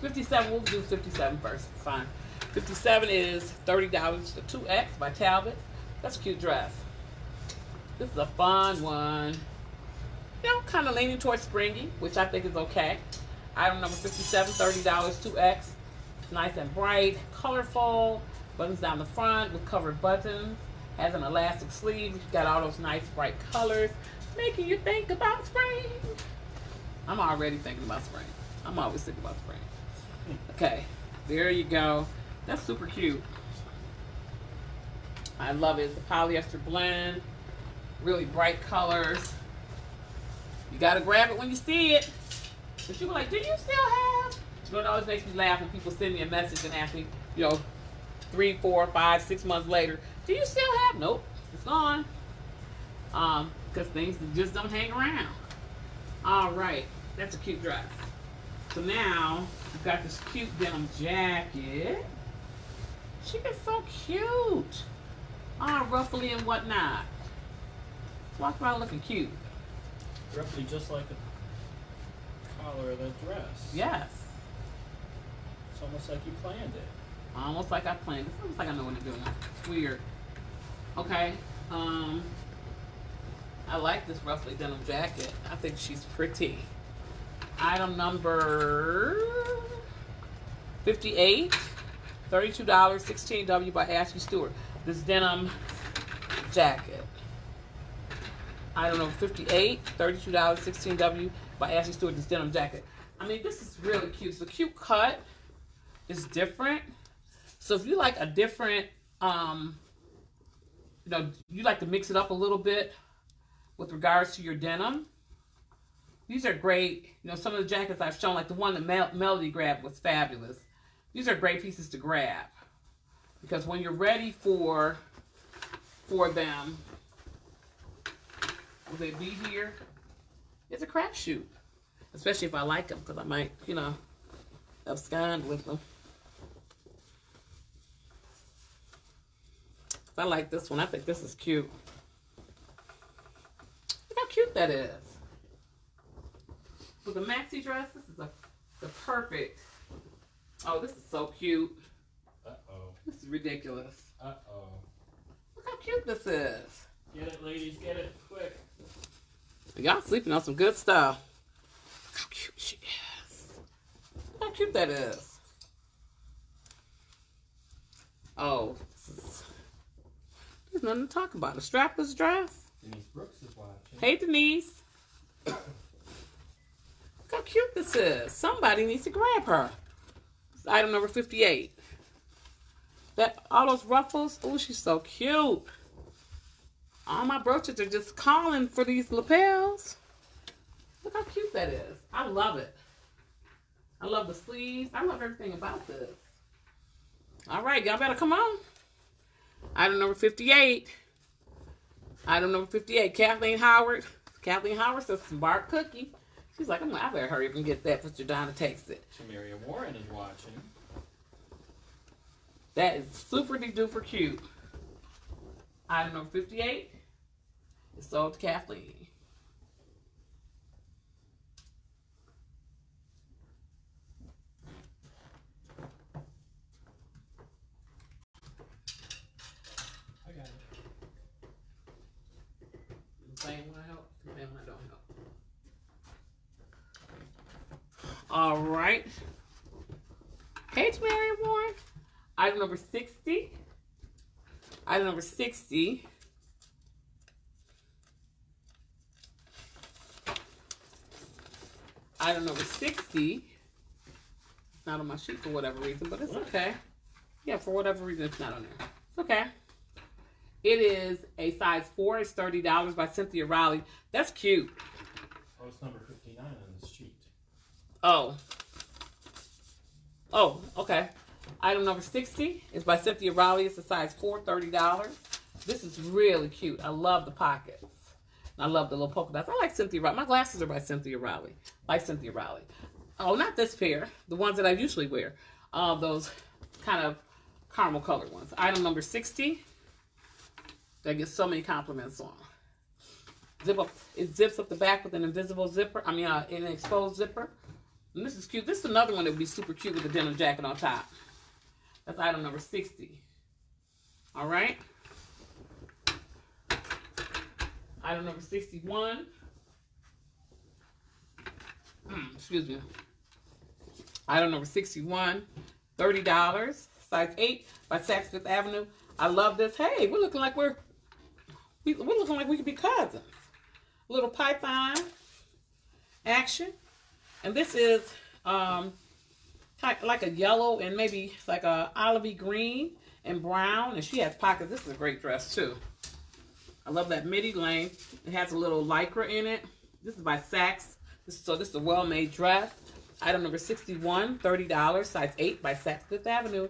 57, we'll do 57 first. Fine. 57 is $30 to 2X by Talbot. That's a cute dress. This is a fun one. You know, kind of leaning towards springy, which I think is okay. Item number 57, $30 2X. Nice and bright, colorful. Buttons down the front with covered buttons. Has an elastic sleeve. Got all those nice bright colors, making you think about spring. I'm already thinking about spring. I'm always thinking about spring. Okay, there you go. That's super cute. I love it. It's a polyester blend. Really bright colors. You gotta grab it when you see it. But you were like, do you still have? You know, it always makes me laugh when people send me a message and ask me, you know, three, four, five, six months later, do you still have? Nope, it's gone. Um, because things just don't hang around. All right, that's a cute dress. So now we've got this cute denim jacket. She is so cute. All ruffly and whatnot. Walk around looking cute. Roughly just like the collar of the dress. Yes. It's almost like you planned it. Almost like I planned. It. It's almost like I know what to do now. It's weird. Okay. Um I like this roughly denim jacket. I think she's pretty. Item number 58. $32, 16W by Ashley Stewart. This denim jacket. Item number 58, $32, 16W by Ashley Stewart. This denim jacket. I mean, this is really cute. It's a cute cut. It's different. So if you like a different, um, you know, you like to mix it up a little bit with regards to your denim, these are great. You know, some of the jackets I've shown, like the one that Mel- Melody grabbed was fabulous. These are great pieces to grab because when you're ready for for them, will they be here? It's a crapshoot, especially if I like them because I might, you know, abscond with them. I like this one. I think this is cute. Look how cute that is. For the maxi dress, this is a, the perfect. Oh, this is so cute. Uh oh. This is ridiculous. Uh oh. Look how cute this is. Get it, ladies, get it quick. Y'all sleeping on some good stuff. Look how cute she is. Look how cute that is. Oh, this is, there's nothing to talk about. A strapless dress. Denise Brooks is watching. Hey, Denise. Look how cute this is. Somebody needs to grab her. It's item number 58. That all those ruffles. Oh, she's so cute. All my brooches are just calling for these lapels. Look how cute that is. I love it. I love the sleeves. I love everything about this. All right, y'all better come on. Item number 58. Item number 58, Kathleen Howard. Kathleen Howard says smart cookie. She's like, I'm I better hurry up and get that for Jordana takes it. Tamaria Warren is watching. That is super duper cute. Item number 58 is sold to Kathleen. I got it. The same one I help, the same one I don't help. All right. Hey, Mary Warren. Item number 60. Item number 60. Item number 60. Not on my sheet for whatever reason, but it's okay. Yeah, for whatever reason, it's not on there. It's okay. It is a size 4. It's $30 by Cynthia Rowley. That's cute. Oh, it's number 59 on this sheet. Oh. Oh, okay. Item number 60 is by Cynthia Rowley. It's a size 4, $30. This is really cute. I love the pockets. I love the little polka dots. I like Cynthia Rowley. My glasses are by Cynthia Rowley. Like Cynthia Rowley. Oh, not this pair. The ones that I usually wear. Uh, those kind of caramel colored ones. Item number 60. That gets so many compliments on. Zip up. It zips up the back with an invisible zipper. I mean, uh, an exposed zipper. This is cute. This is another one that would be super cute with the denim jacket on top. That's item number 60. All right. Item number 61. Mm, excuse me. Item number 61. $30. Size 8 by Saks Fifth Avenue. I love this. Hey, we're looking like we're we, we're looking like we could be cousins. Little python action. And this is um, like a yellow and maybe like a olivey green and brown. And she has pockets. This is a great dress too. I love that midi length. It has a little lycra in it. This is by Saks. This, so this is a well-made dress. Item number 61, $30, size 8 by Saks Fifth Avenue.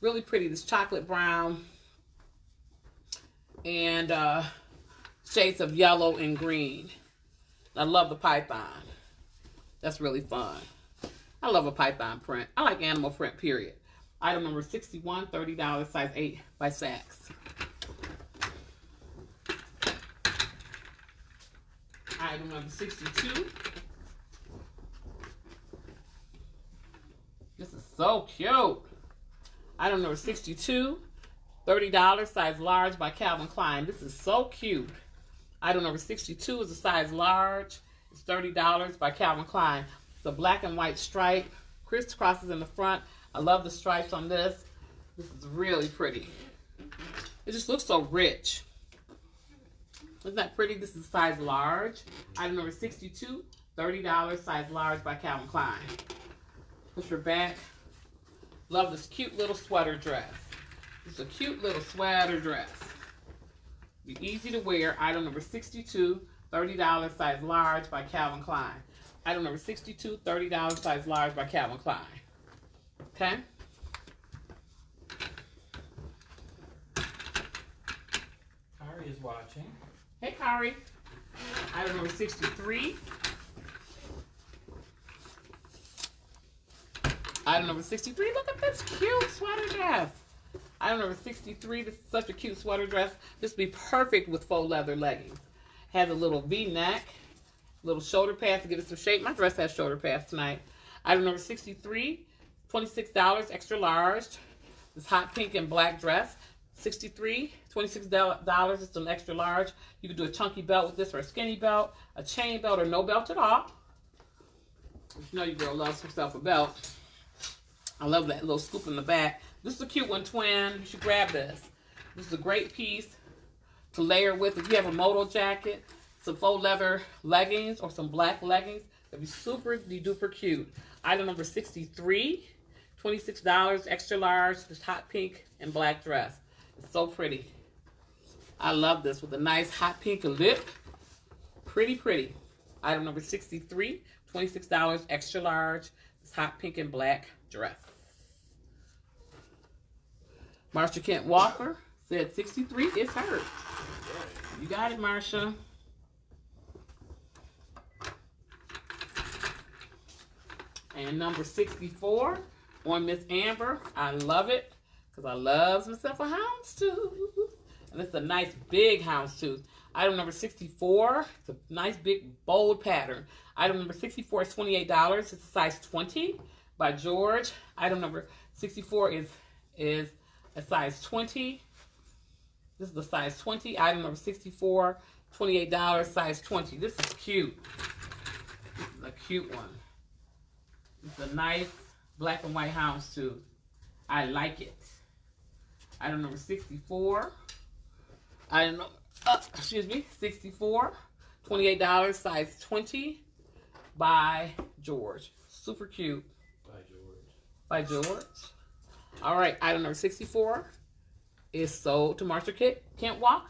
Really pretty. This chocolate brown and uh, shades of yellow and green. I love the python. That's really fun. I love a python print. I like animal print, period. Item number 61, $30, size 8 by Saks. Item number 62. This is so cute. Item number 62, $30, size large by Calvin Klein. This is so cute. Item number 62 is a size large. It's $30 by Calvin Klein. It's a black and white stripe. Crisscrosses in the front. I love the stripes on this. This is really pretty. It just looks so rich. Isn't that pretty? This is size large. Item number 62, $30, size large by Calvin Klein. Push her back. Love this cute little sweater dress. It's a cute little sweater dress. Be easy to wear. Item number 62, $30, size large by Calvin Klein. Item number 62, $30, size large by Calvin Klein. Okay? Kari is watching. Hey, Kari. Item number 63. Item number 63. Look at this cute sweater dress. Item number 63. This is such a cute sweater dress. This would be perfect with faux leather leggings. Has a little V-neck, little shoulder pads to give it some shape. My dress has shoulder pads tonight. Item number 63. $26 extra large. This hot pink and black dress. 63 $26 It's an extra large. You can do a chunky belt with this or a skinny belt, a chain belt or no belt at all. You know your girl loves herself a belt. I love that little scoop in the back. This is a cute one, twin. You should grab this. This is a great piece to layer with. If you have a moto jacket, some faux leather leggings or some black leggings, that'd be super duper cute. Item number 63 $26 extra large, this hot pink and black dress. It's so pretty. I love this with a nice hot pink lip. Pretty, pretty. Item number 63, $26 extra large. This hot pink and black dress. Marsha Kent Walker said 63 is hers. You got it, Marsha. And number 64 on Miss Amber. I love it because I love myself a houndstooth. And it's a nice big houndstooth. Item number 64, it's a nice big bold pattern. Item number 64 is $28. It's a size 20 by George. Item number 64 is is a size 20. This is the size 20. Item number 64, $28, size 20. This is cute. This is a cute one. It's a nice black and white houndstooth. I like it. Item number 64. Item number, uh, excuse me, 64. $28, size 20 by George. Super cute. By George. By George. All right, item number 64 is sold to Marsha Kent, Kent Walker.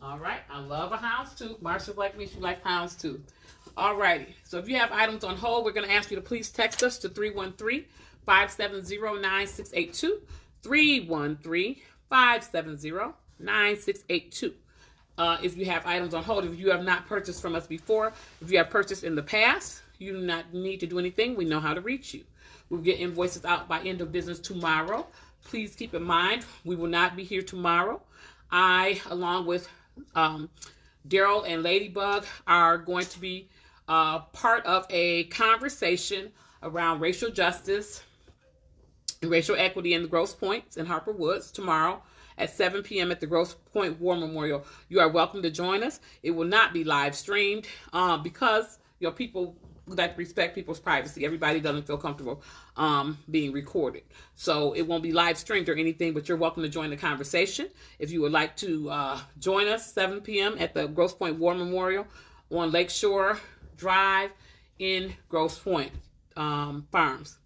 All right, I love a houndstooth. Marsha like me, she likes houndstooth. All righty, so if you have items on hold, we're going to ask you to please text us to 313 570 9682. 313 570 9682. Uh, if you have items on hold, if you have not purchased from us before, if you have purchased in the past, you do not need to do anything. We know how to reach you. We'll get invoices out by end of business tomorrow. Please keep in mind, we will not be here tomorrow. I, along with um, Daryl and Ladybug, are going to be uh, part of a conversation around racial justice and racial equity in the Grosse Pointes in Harper Woods tomorrow at 7 p.m. at the Grosse Pointe War Memorial. You are welcome to join us. It will not be live streamed uh, because you know people like respect people's privacy. Everybody doesn't feel comfortable um, being recorded. So it won't be live streamed or anything, but you're welcome to join the conversation. If you would like to uh, join us 7 p.m. at the Grosse Pointe War Memorial on Lakeshore Drive in Grosse Pointe um, Farms.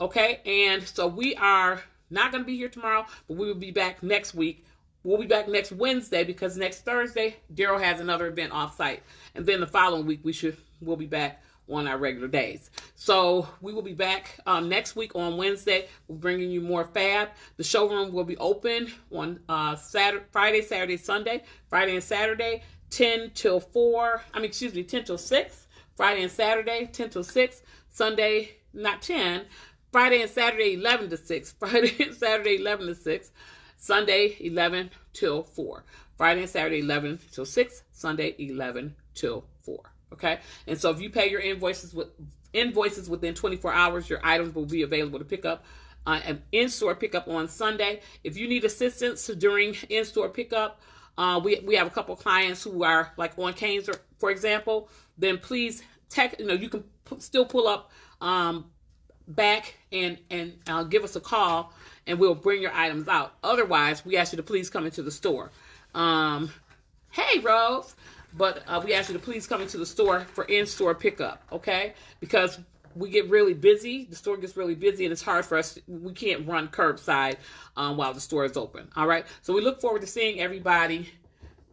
Okay, and so we are not going to be here tomorrow, but we will be back next week. We'll be back next Wednesday because next Thursday Daryl has another event off site, and then the following week we should we'll be back on our regular days. So we will be back um, next week on Wednesday. We're bringing you more fab. The showroom will be open on uh, Saturday, Friday, Saturday, Sunday, Friday and Saturday, 10 till 4. I mean, excuse me, 10 till 6. Friday and Saturday, 10 till 6. Sunday, not 10. Friday and Saturday, 11 to 6. Friday and Saturday, 11 to 6. Sunday, 11 till 4. Friday and Saturday, 11 till 6. Sunday, 11 till 4. Okay. And so if you pay your invoices with invoices within 24 hours, your items will be available to pick up. Uh, in-store pickup on Sunday. If you need assistance during in-store pickup, uh, we we have a couple clients who are like on Canes, for example. Then please tech. You know, you can p- still pull up um, back and and uh, give us a call, and we'll bring your items out. Otherwise, we ask you to please come into the store. Um, hey, Rose but uh, we ask you to please come into the store for in-store pickup, okay? Because we get really busy. The store gets really busy, and it's hard for us. We can't run curbside um, while the store is open. All right. So we look forward to seeing everybody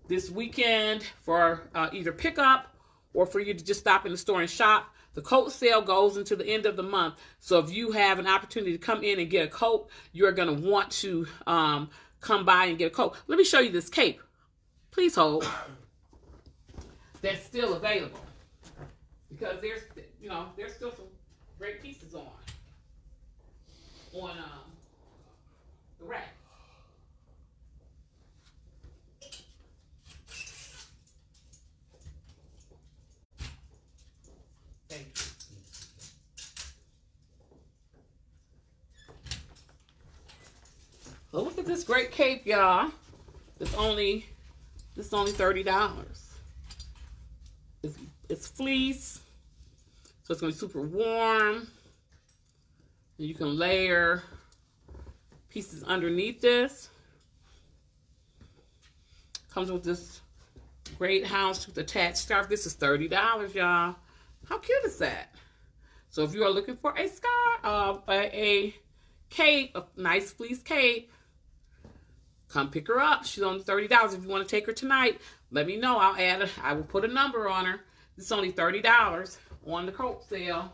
this weekend for uh, either pickup or for you to just stop in the store and shop. The coat sale goes into the end of the month. So if you have an opportunity to come in and get a coat, you're going to want to um, come by and get a coat. Let me show you this cape. Please hold that's still available because there's you know there's still some great pieces on on um, the rack. Thank you. Look at this great cape, y'all. It's only it's only thirty dollars. It's, fleece, so it's gonna be super warm. And you can layer pieces underneath this. Comes with this great house with attached scarf. This is $30, y'all. How cute is that? So if you are looking for a scarf, uh, a, a cape, a nice fleece cape, come pick her up. She's on $30. If you want to take her tonight, let me know. I'll add a, I will put a number on her. It's only $30 on the coat sale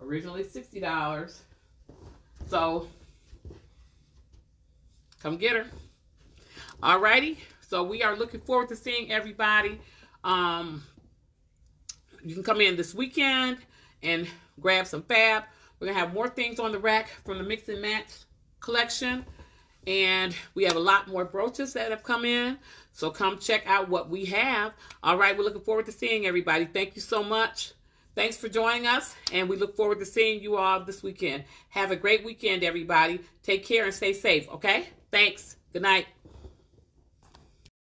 Originally $60. So come get her. Alrighty. So we are looking forward to seeing everybody. Um, you can come in this weekend and grab some fab. We're going to have more things on the rack from the Mix and Match collection. And we have a lot more brooches that have come in. So come check out what we have. All right, we're looking forward to seeing everybody. Thank you so much. Thanks for joining us, and we look forward to seeing you all this weekend. Have a great weekend, everybody. Take care and stay safe, okay? Thanks. Good night.